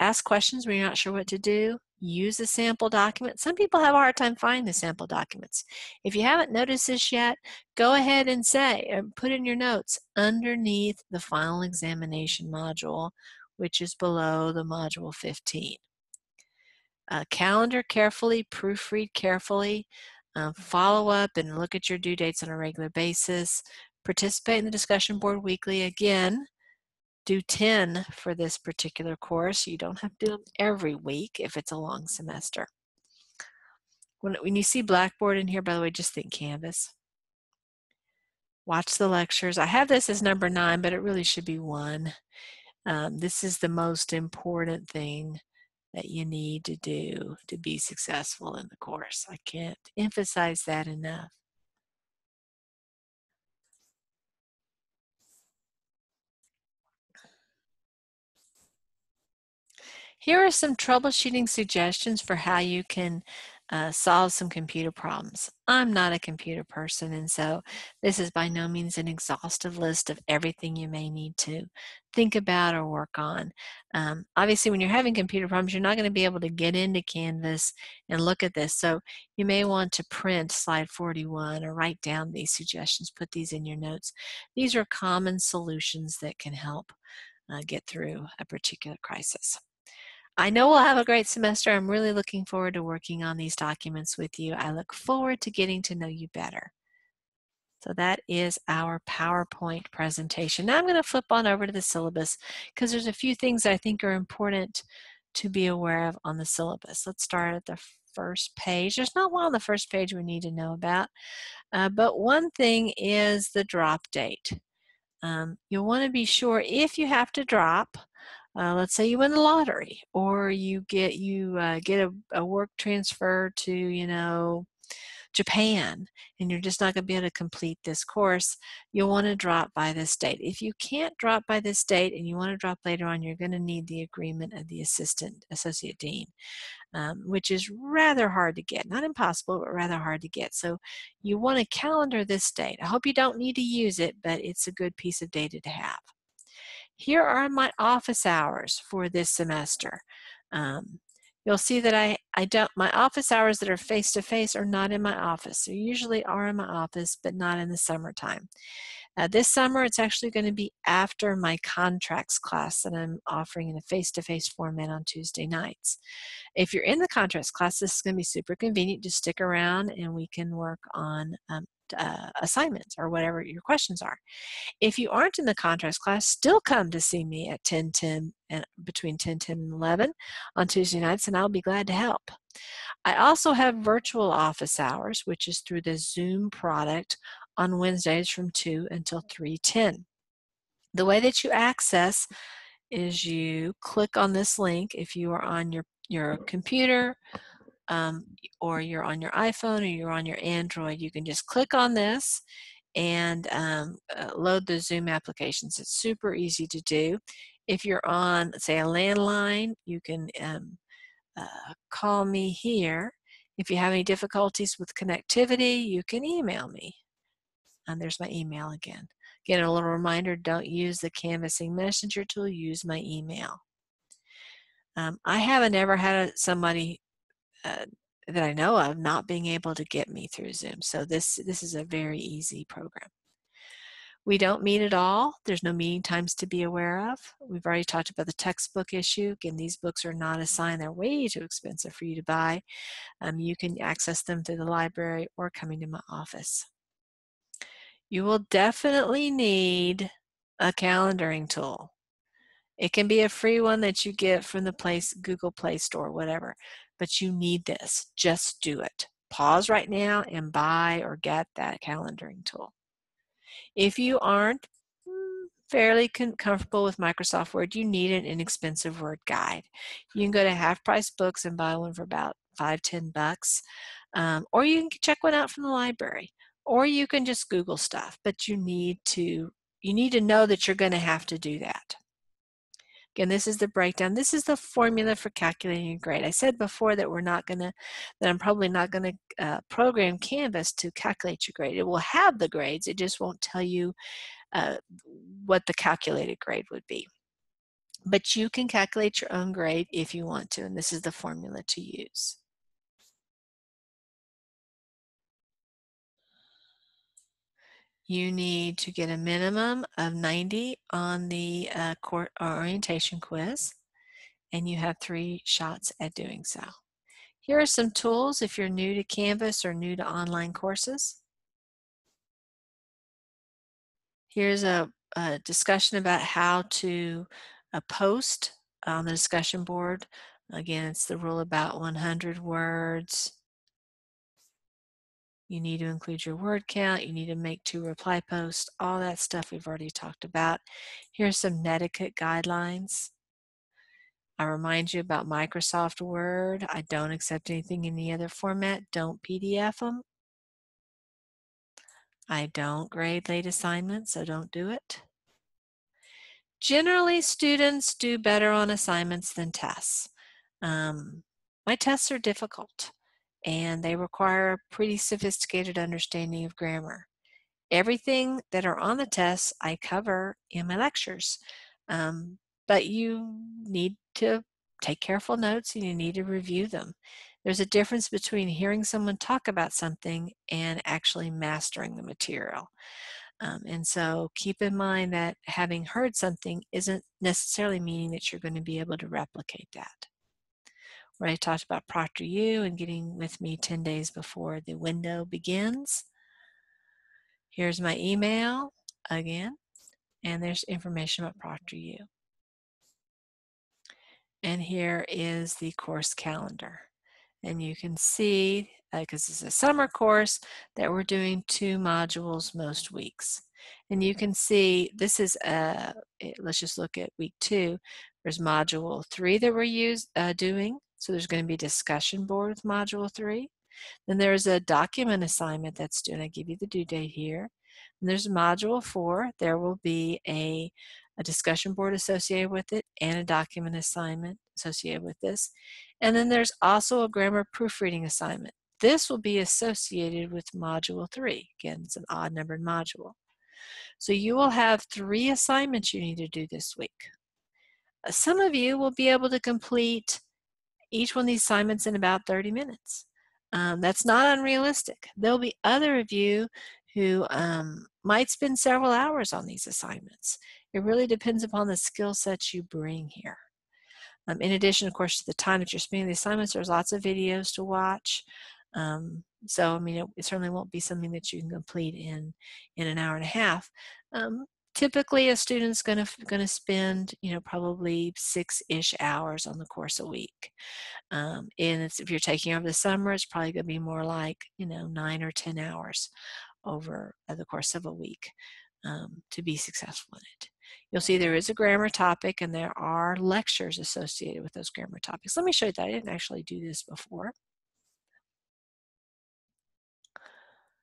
Ask questions when you're not sure what to do. Use a sample document. Some people have a hard time finding the sample documents. If you haven't noticed this yet, go ahead and say, and put in your notes, underneath the final examination module, which is below the module 15. Uh, calendar carefully, proofread carefully, uh, follow up and look at your due dates on a regular basis. Participate in the discussion board weekly. Again, do 10 for this particular course. You don't have to do them every week if it's a long semester. When, when you see Blackboard in here, by the way, just think Canvas. Watch the lectures. I have this as number nine, but it really should be one. Um, this is the most important thing that you need to do to be successful in the course. I can't emphasize that enough. Here are some troubleshooting suggestions for how you can uh, solve some computer problems. I'm not a computer person, and so this is by no means an exhaustive list of everything you may need to think about or work on. Um, obviously, when you're having computer problems, you're not going to be able to get into Canvas and look at this. So you may want to print slide 41 or write down these suggestions, put these in your notes. These are common solutions that can help uh, get through a particular crisis. I know we'll have a great semester. I'm really looking forward to working on these documents with you. I look forward to getting to know you better. So that is our PowerPoint presentation. Now I'm going to flip on over to the syllabus because there's a few things I think are important to be aware of on the syllabus. Let's start at the first page. There's not one on the first page we need to know about, uh, but one thing is the drop date. Um, you'll want to be sure if you have to drop, uh, let's say you win the lottery or you get you uh, get a, a work transfer to you know Japan and you're just not going to be able to complete this course, you'll want to drop by this date. If you can't drop by this date and you want to drop later on, you're going to need the agreement of the assistant associate dean, um, which is rather hard to get. Not impossible, but rather hard to get. So you want to calendar this date. I hope you don't need to use it, but it's a good piece of data to have here are my office hours for this semester. Um, you'll see that I, I don't, my office hours that are face-to-face are not in my office. They usually are in my office, but not in the summertime. Uh, this summer, it's actually going to be after my contracts class that I'm offering in a face-to-face -face format on Tuesday nights. If you're in the contracts class, this is going to be super convenient. Just stick around and we can work on um, uh, assignments or whatever your questions are. If you aren't in the contrast class, still come to see me at 10, 10 and between 10, 10 and 11 on Tuesday nights and I'll be glad to help. I also have virtual office hours, which is through the Zoom product on Wednesdays from 2 until 3.10. The way that you access is you click on this link if you are on your, your computer um, or you're on your iPhone or you're on your Android, you can just click on this and um, uh, load the Zoom applications. It's super easy to do. If you're on, say, a landline, you can um, uh, call me here. If you have any difficulties with connectivity, you can email me. And there's my email again. Again, a little reminder, don't use the canvassing messenger tool, use my email. Um, I haven't ever had somebody uh, that I know of not being able to get me through Zoom. So this, this is a very easy program. We don't meet at all. There's no meeting times to be aware of. We've already talked about the textbook issue. Again, these books are not assigned. They're way too expensive for you to buy. Um, you can access them through the library or coming to my office. You will definitely need a calendaring tool. It can be a free one that you get from the place, Google Play Store, whatever, but you need this. Just do it. Pause right now and buy or get that calendaring tool. If you aren't mm, fairly comfortable with Microsoft Word, you need an inexpensive Word guide. You can go to Half Price Books and buy one for about five, ten bucks. Um, or you can check one out from the library. Or you can just Google stuff, but you need to you need to know that you're going to have to do that. Again, this is the breakdown. This is the formula for calculating your grade. I said before that we're not going to, that I'm probably not going to uh, program Canvas to calculate your grade. It will have the grades, it just won't tell you uh, what the calculated grade would be. But you can calculate your own grade if you want to, and this is the formula to use. You need to get a minimum of 90 on the uh, court orientation quiz, and you have three shots at doing so. Here are some tools if you're new to Canvas or new to online courses. Here's a, a discussion about how to uh, post on the discussion board. Again, it's the rule about 100 words. You need to include your word count. You need to make two reply posts. All that stuff we've already talked about. Here's some netiquette guidelines. I remind you about Microsoft Word. I don't accept anything in any other format. Don't PDF them. I don't grade late assignments, so don't do it. Generally, students do better on assignments than tests. Um, my tests are difficult and they require a pretty sophisticated understanding of grammar. Everything that are on the tests I cover in my lectures, um, but you need to take careful notes and you need to review them. There's a difference between hearing someone talk about something and actually mastering the material. Um, and so keep in mind that having heard something isn't necessarily meaning that you're going to be able to replicate that where I talked about Proctor ProctorU and getting with me 10 days before the window begins. Here's my email again, and there's information about Proctor ProctorU. And here is the course calendar. And you can see, because uh, it's a summer course, that we're doing two modules most weeks. And you can see this is, a, let's just look at week two. There's module three that we're use, uh, doing, so there's going to be a discussion board with module three. Then there's a document assignment that's due, and I give you the due date here. And there's module four. There will be a, a discussion board associated with it and a document assignment associated with this. And then there's also a grammar proofreading assignment. This will be associated with module three. Again, it's an odd numbered module. So you will have three assignments you need to do this week. Some of you will be able to complete each one of these assignments in about 30 minutes. Um, that's not unrealistic. There'll be other of you who um, might spend several hours on these assignments. It really depends upon the skill sets you bring here. Um, in addition, of course, to the time that you're spending the assignments, there's lots of videos to watch. Um, so, I mean, it, it, certainly won't be something that you can complete in in an hour and a half. Um, typically, a student's going to going to spend, you know, probably six-ish hours on the course a week. Um, and if you're taking over the summer, it's probably going to be more like, you know, nine or ten hours over the course of a week um, to be successful in it. You'll see there is a grammar topic and there are lectures associated with those grammar topics. Let me show you that. I didn't actually do this before.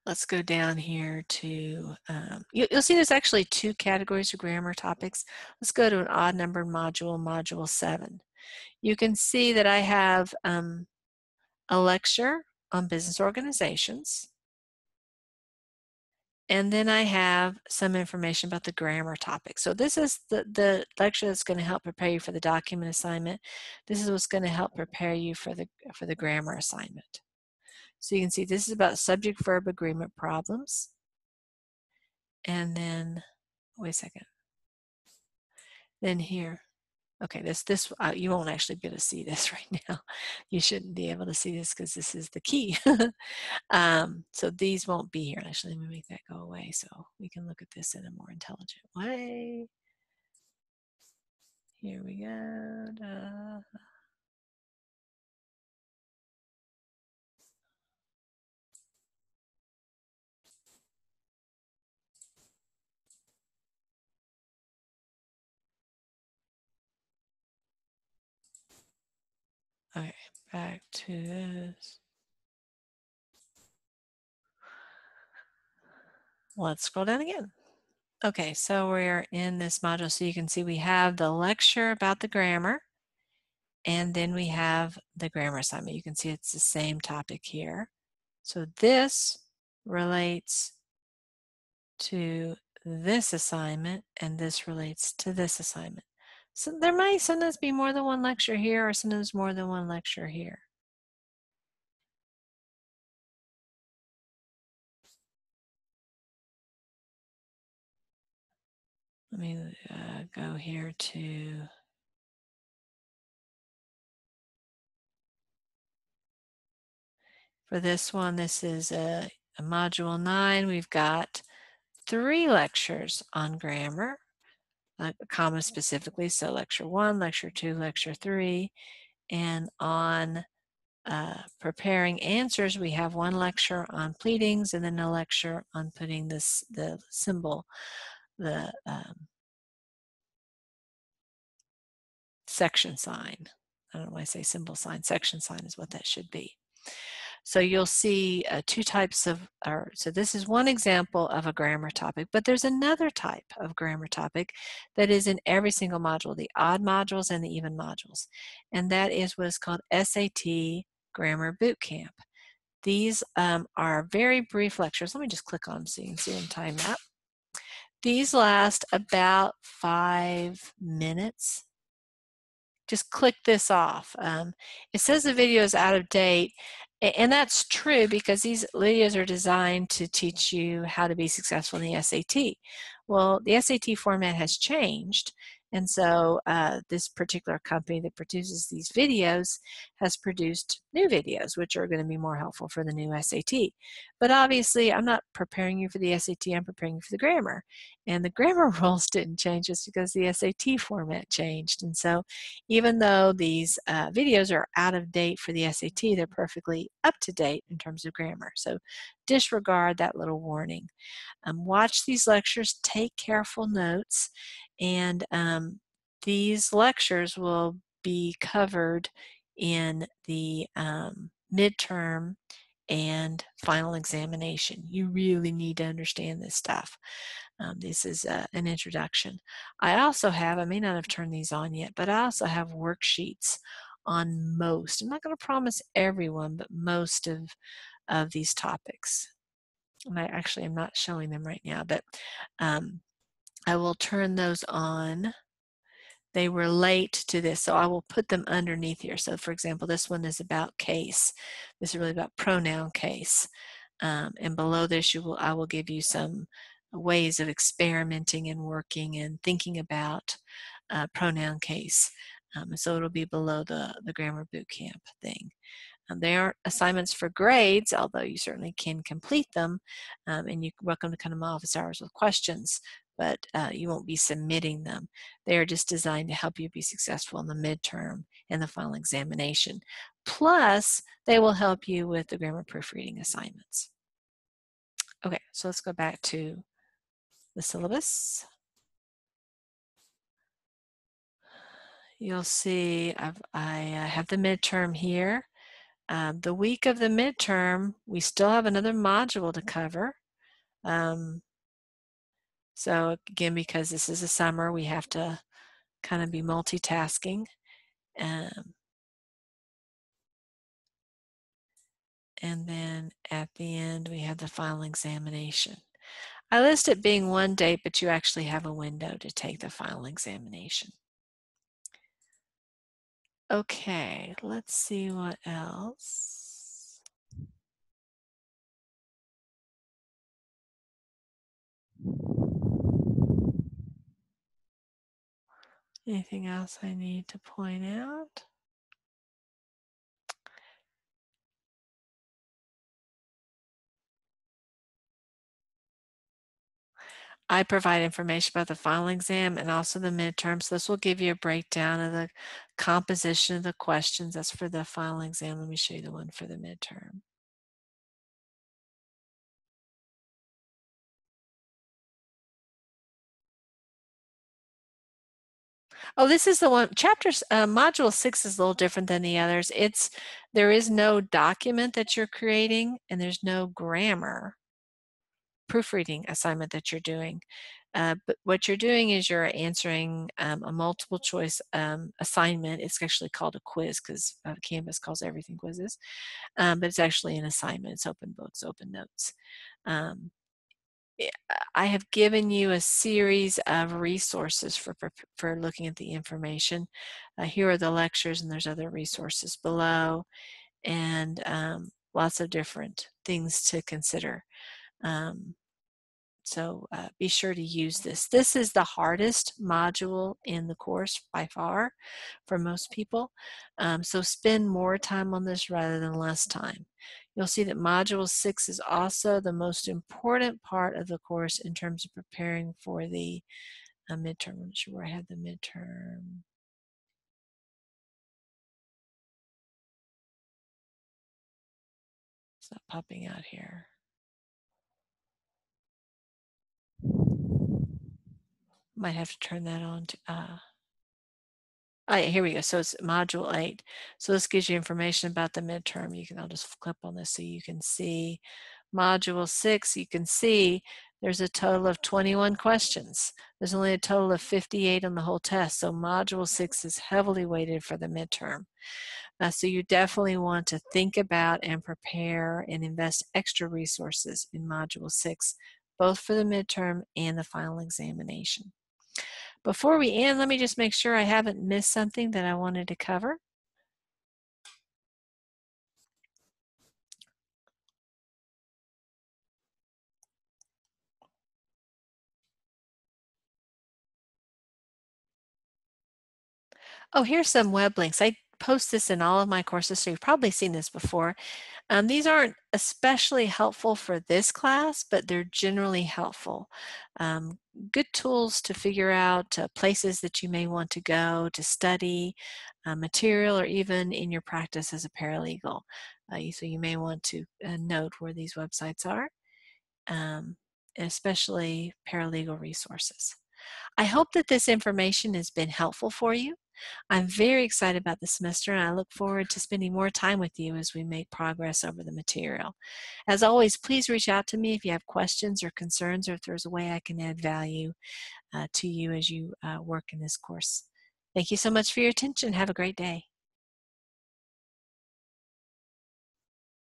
Let's go down here to, um, you, will see there's actually two categories of grammar topics. Let's go to an odd numbered module, module seven. You can see that I have um, a lecture on business organizations. and then I have some information about the grammar topic. So this is the, the lecture that's going to help prepare you for the document assignment. This is what's going to help prepare you for the, for the grammar assignment. So you can see this is about subject-verb agreement problems. And then, wait a second. Then here, okay, this, this uh, you won't actually be able to see this [LAUGHS] right now. You shouldn't be able to see this because this is the key. [LAUGHS] um, so these won't be here. Actually, let me make that go away so we can look at this in a more intelligent way. Here we go. Okay, back to this. Let's scroll down again. Okay, so we're in this module. So you can see we have the lecture about the grammar, and then we have the grammar assignment. You can see it's the same topic here. So this relates to this assignment, and this relates to this assignment. So there might sometimes be more than one lecture here or sometimes more than one lecture here. Let me uh, go here to for this one, this is a, a module nine. We've got three lectures on grammar uh, comma specifically. So lecture one, lecture two, lecture three. And on uh, preparing answers, we have one lecture on pleadings and then a lecture on putting this the symbol, the um, section sign. I don't know why I say symbol sign, section sign is what that should be. So you'll see uh, two types of, or, so this is one example of a grammar topic, but there's another type of grammar topic that is in every single module, the odd modules and the even modules. And that is what's called SAT Grammar Bootcamp. These um, are very brief lectures. Let me just click on them so you can see them time up. These last about five minutes just click this off. Um, it says the video is out of date. And that's true because these videos are designed to teach you how to be successful in the SAT. Well, the SAT format has changed, and so uh, this particular company that produces these videos has produced new videos, which are going to be more helpful for the new SAT. But obviously, I'm not preparing you for the SAT, I'm preparing you for the grammar. And the grammar [LAUGHS] rules didn't change just because the SAT format changed. And so even though these uh, videos are out of date for the SAT, they're perfectly up to date in terms of grammar. So disregard that little warning. Um, watch these lectures, take careful notes, and um, these lectures will be covered in the um, midterm and final examination. You really need to understand this stuff. Um, this is uh, an introduction. I also have, I may not have turned these on yet, but I also have worksheets on most, I'm not going to promise everyone, but most of, of these topics. And I actually am not showing them right now, but um, I will turn those on. They relate to this, so I will put them underneath here. So for example, this one is about case. This is really about pronoun case. Um, and below this, you will, I will give you some ways of experimenting and working and thinking about uh, pronoun case. Um, so it'll be below the, the grammar boot camp thing. Um, they aren't assignments for grades, although you certainly can complete them, um, and you're welcome to come to my office hours with questions, but uh, you won't be submitting them. They are just designed to help you be successful in the midterm and the final examination. Plus, they will help you with the grammar proofreading assignments. Okay, so let's go back to the syllabus. You'll see I've, I uh, have the midterm here. Um, the week of the midterm, we still have another module to cover. Um, so again, because this is a summer, we have to kind of be multitasking. Um, and then at the end, we have the final examination. I list it being one date, but you actually have a window to take the final examination. Okay, let's see what else. Anything else I need to point out? I provide information about the final exam and also the midterms. This will give you a breakdown of the composition of the questions. That's for the final exam. Let me show you the one for the midterm. Oh, this is the one, chapters, uh, module six is a little different than the others. It's, there is no document that you're creating and there's no grammar proofreading assignment that you're doing. Uh, but what you're doing is you're answering um, a multiple choice um, assignment. It's actually called a quiz because uh, Canvas calls everything quizzes, um, but it's actually an assignment. It's open books, open notes. Um, I have given you a series of resources for, for, for looking at the information. Uh, here are the lectures and there's other resources below and um, lots of different things to consider. Um, so uh, be sure to use this. This is the hardest module in the course by far for most people. Um, so spend more time on this rather than less time. You'll see that Module 6 is also the most important part of the course in terms of preparing for the uh, midterm. I'm not sure where I had the midterm. It's not popping out here. Might have to turn that on to, uh, Oh, yeah, here we go. So it's module eight. So this gives you information about the midterm. You can, I'll just click on this so you can see module six. You can see there's a total of 21 questions. There's only a total of 58 on the whole test. So module six is heavily weighted for the midterm. Uh, so you definitely want to think about and prepare and invest extra resources in module six, both for the midterm and the final examination. Before we end, let me just make sure I haven't missed something that I wanted to cover. Oh, here's some web links. I post this in all of my courses, so you've probably seen this before. Um, these aren't especially helpful for this class, but they're generally helpful. Um, good tools to figure out uh, places that you may want to go to study uh, material or even in your practice as a paralegal. Uh, so you may want to uh, note where these websites are, um, especially paralegal resources. I hope that this information has been helpful for you. I'm very excited about the semester and I look forward to spending more time with you as we make progress over the material. As always, please reach out to me if you have questions or concerns or if there's a way I can add value uh, to you as you uh, work in this course. Thank you so much for your attention. Have a great day.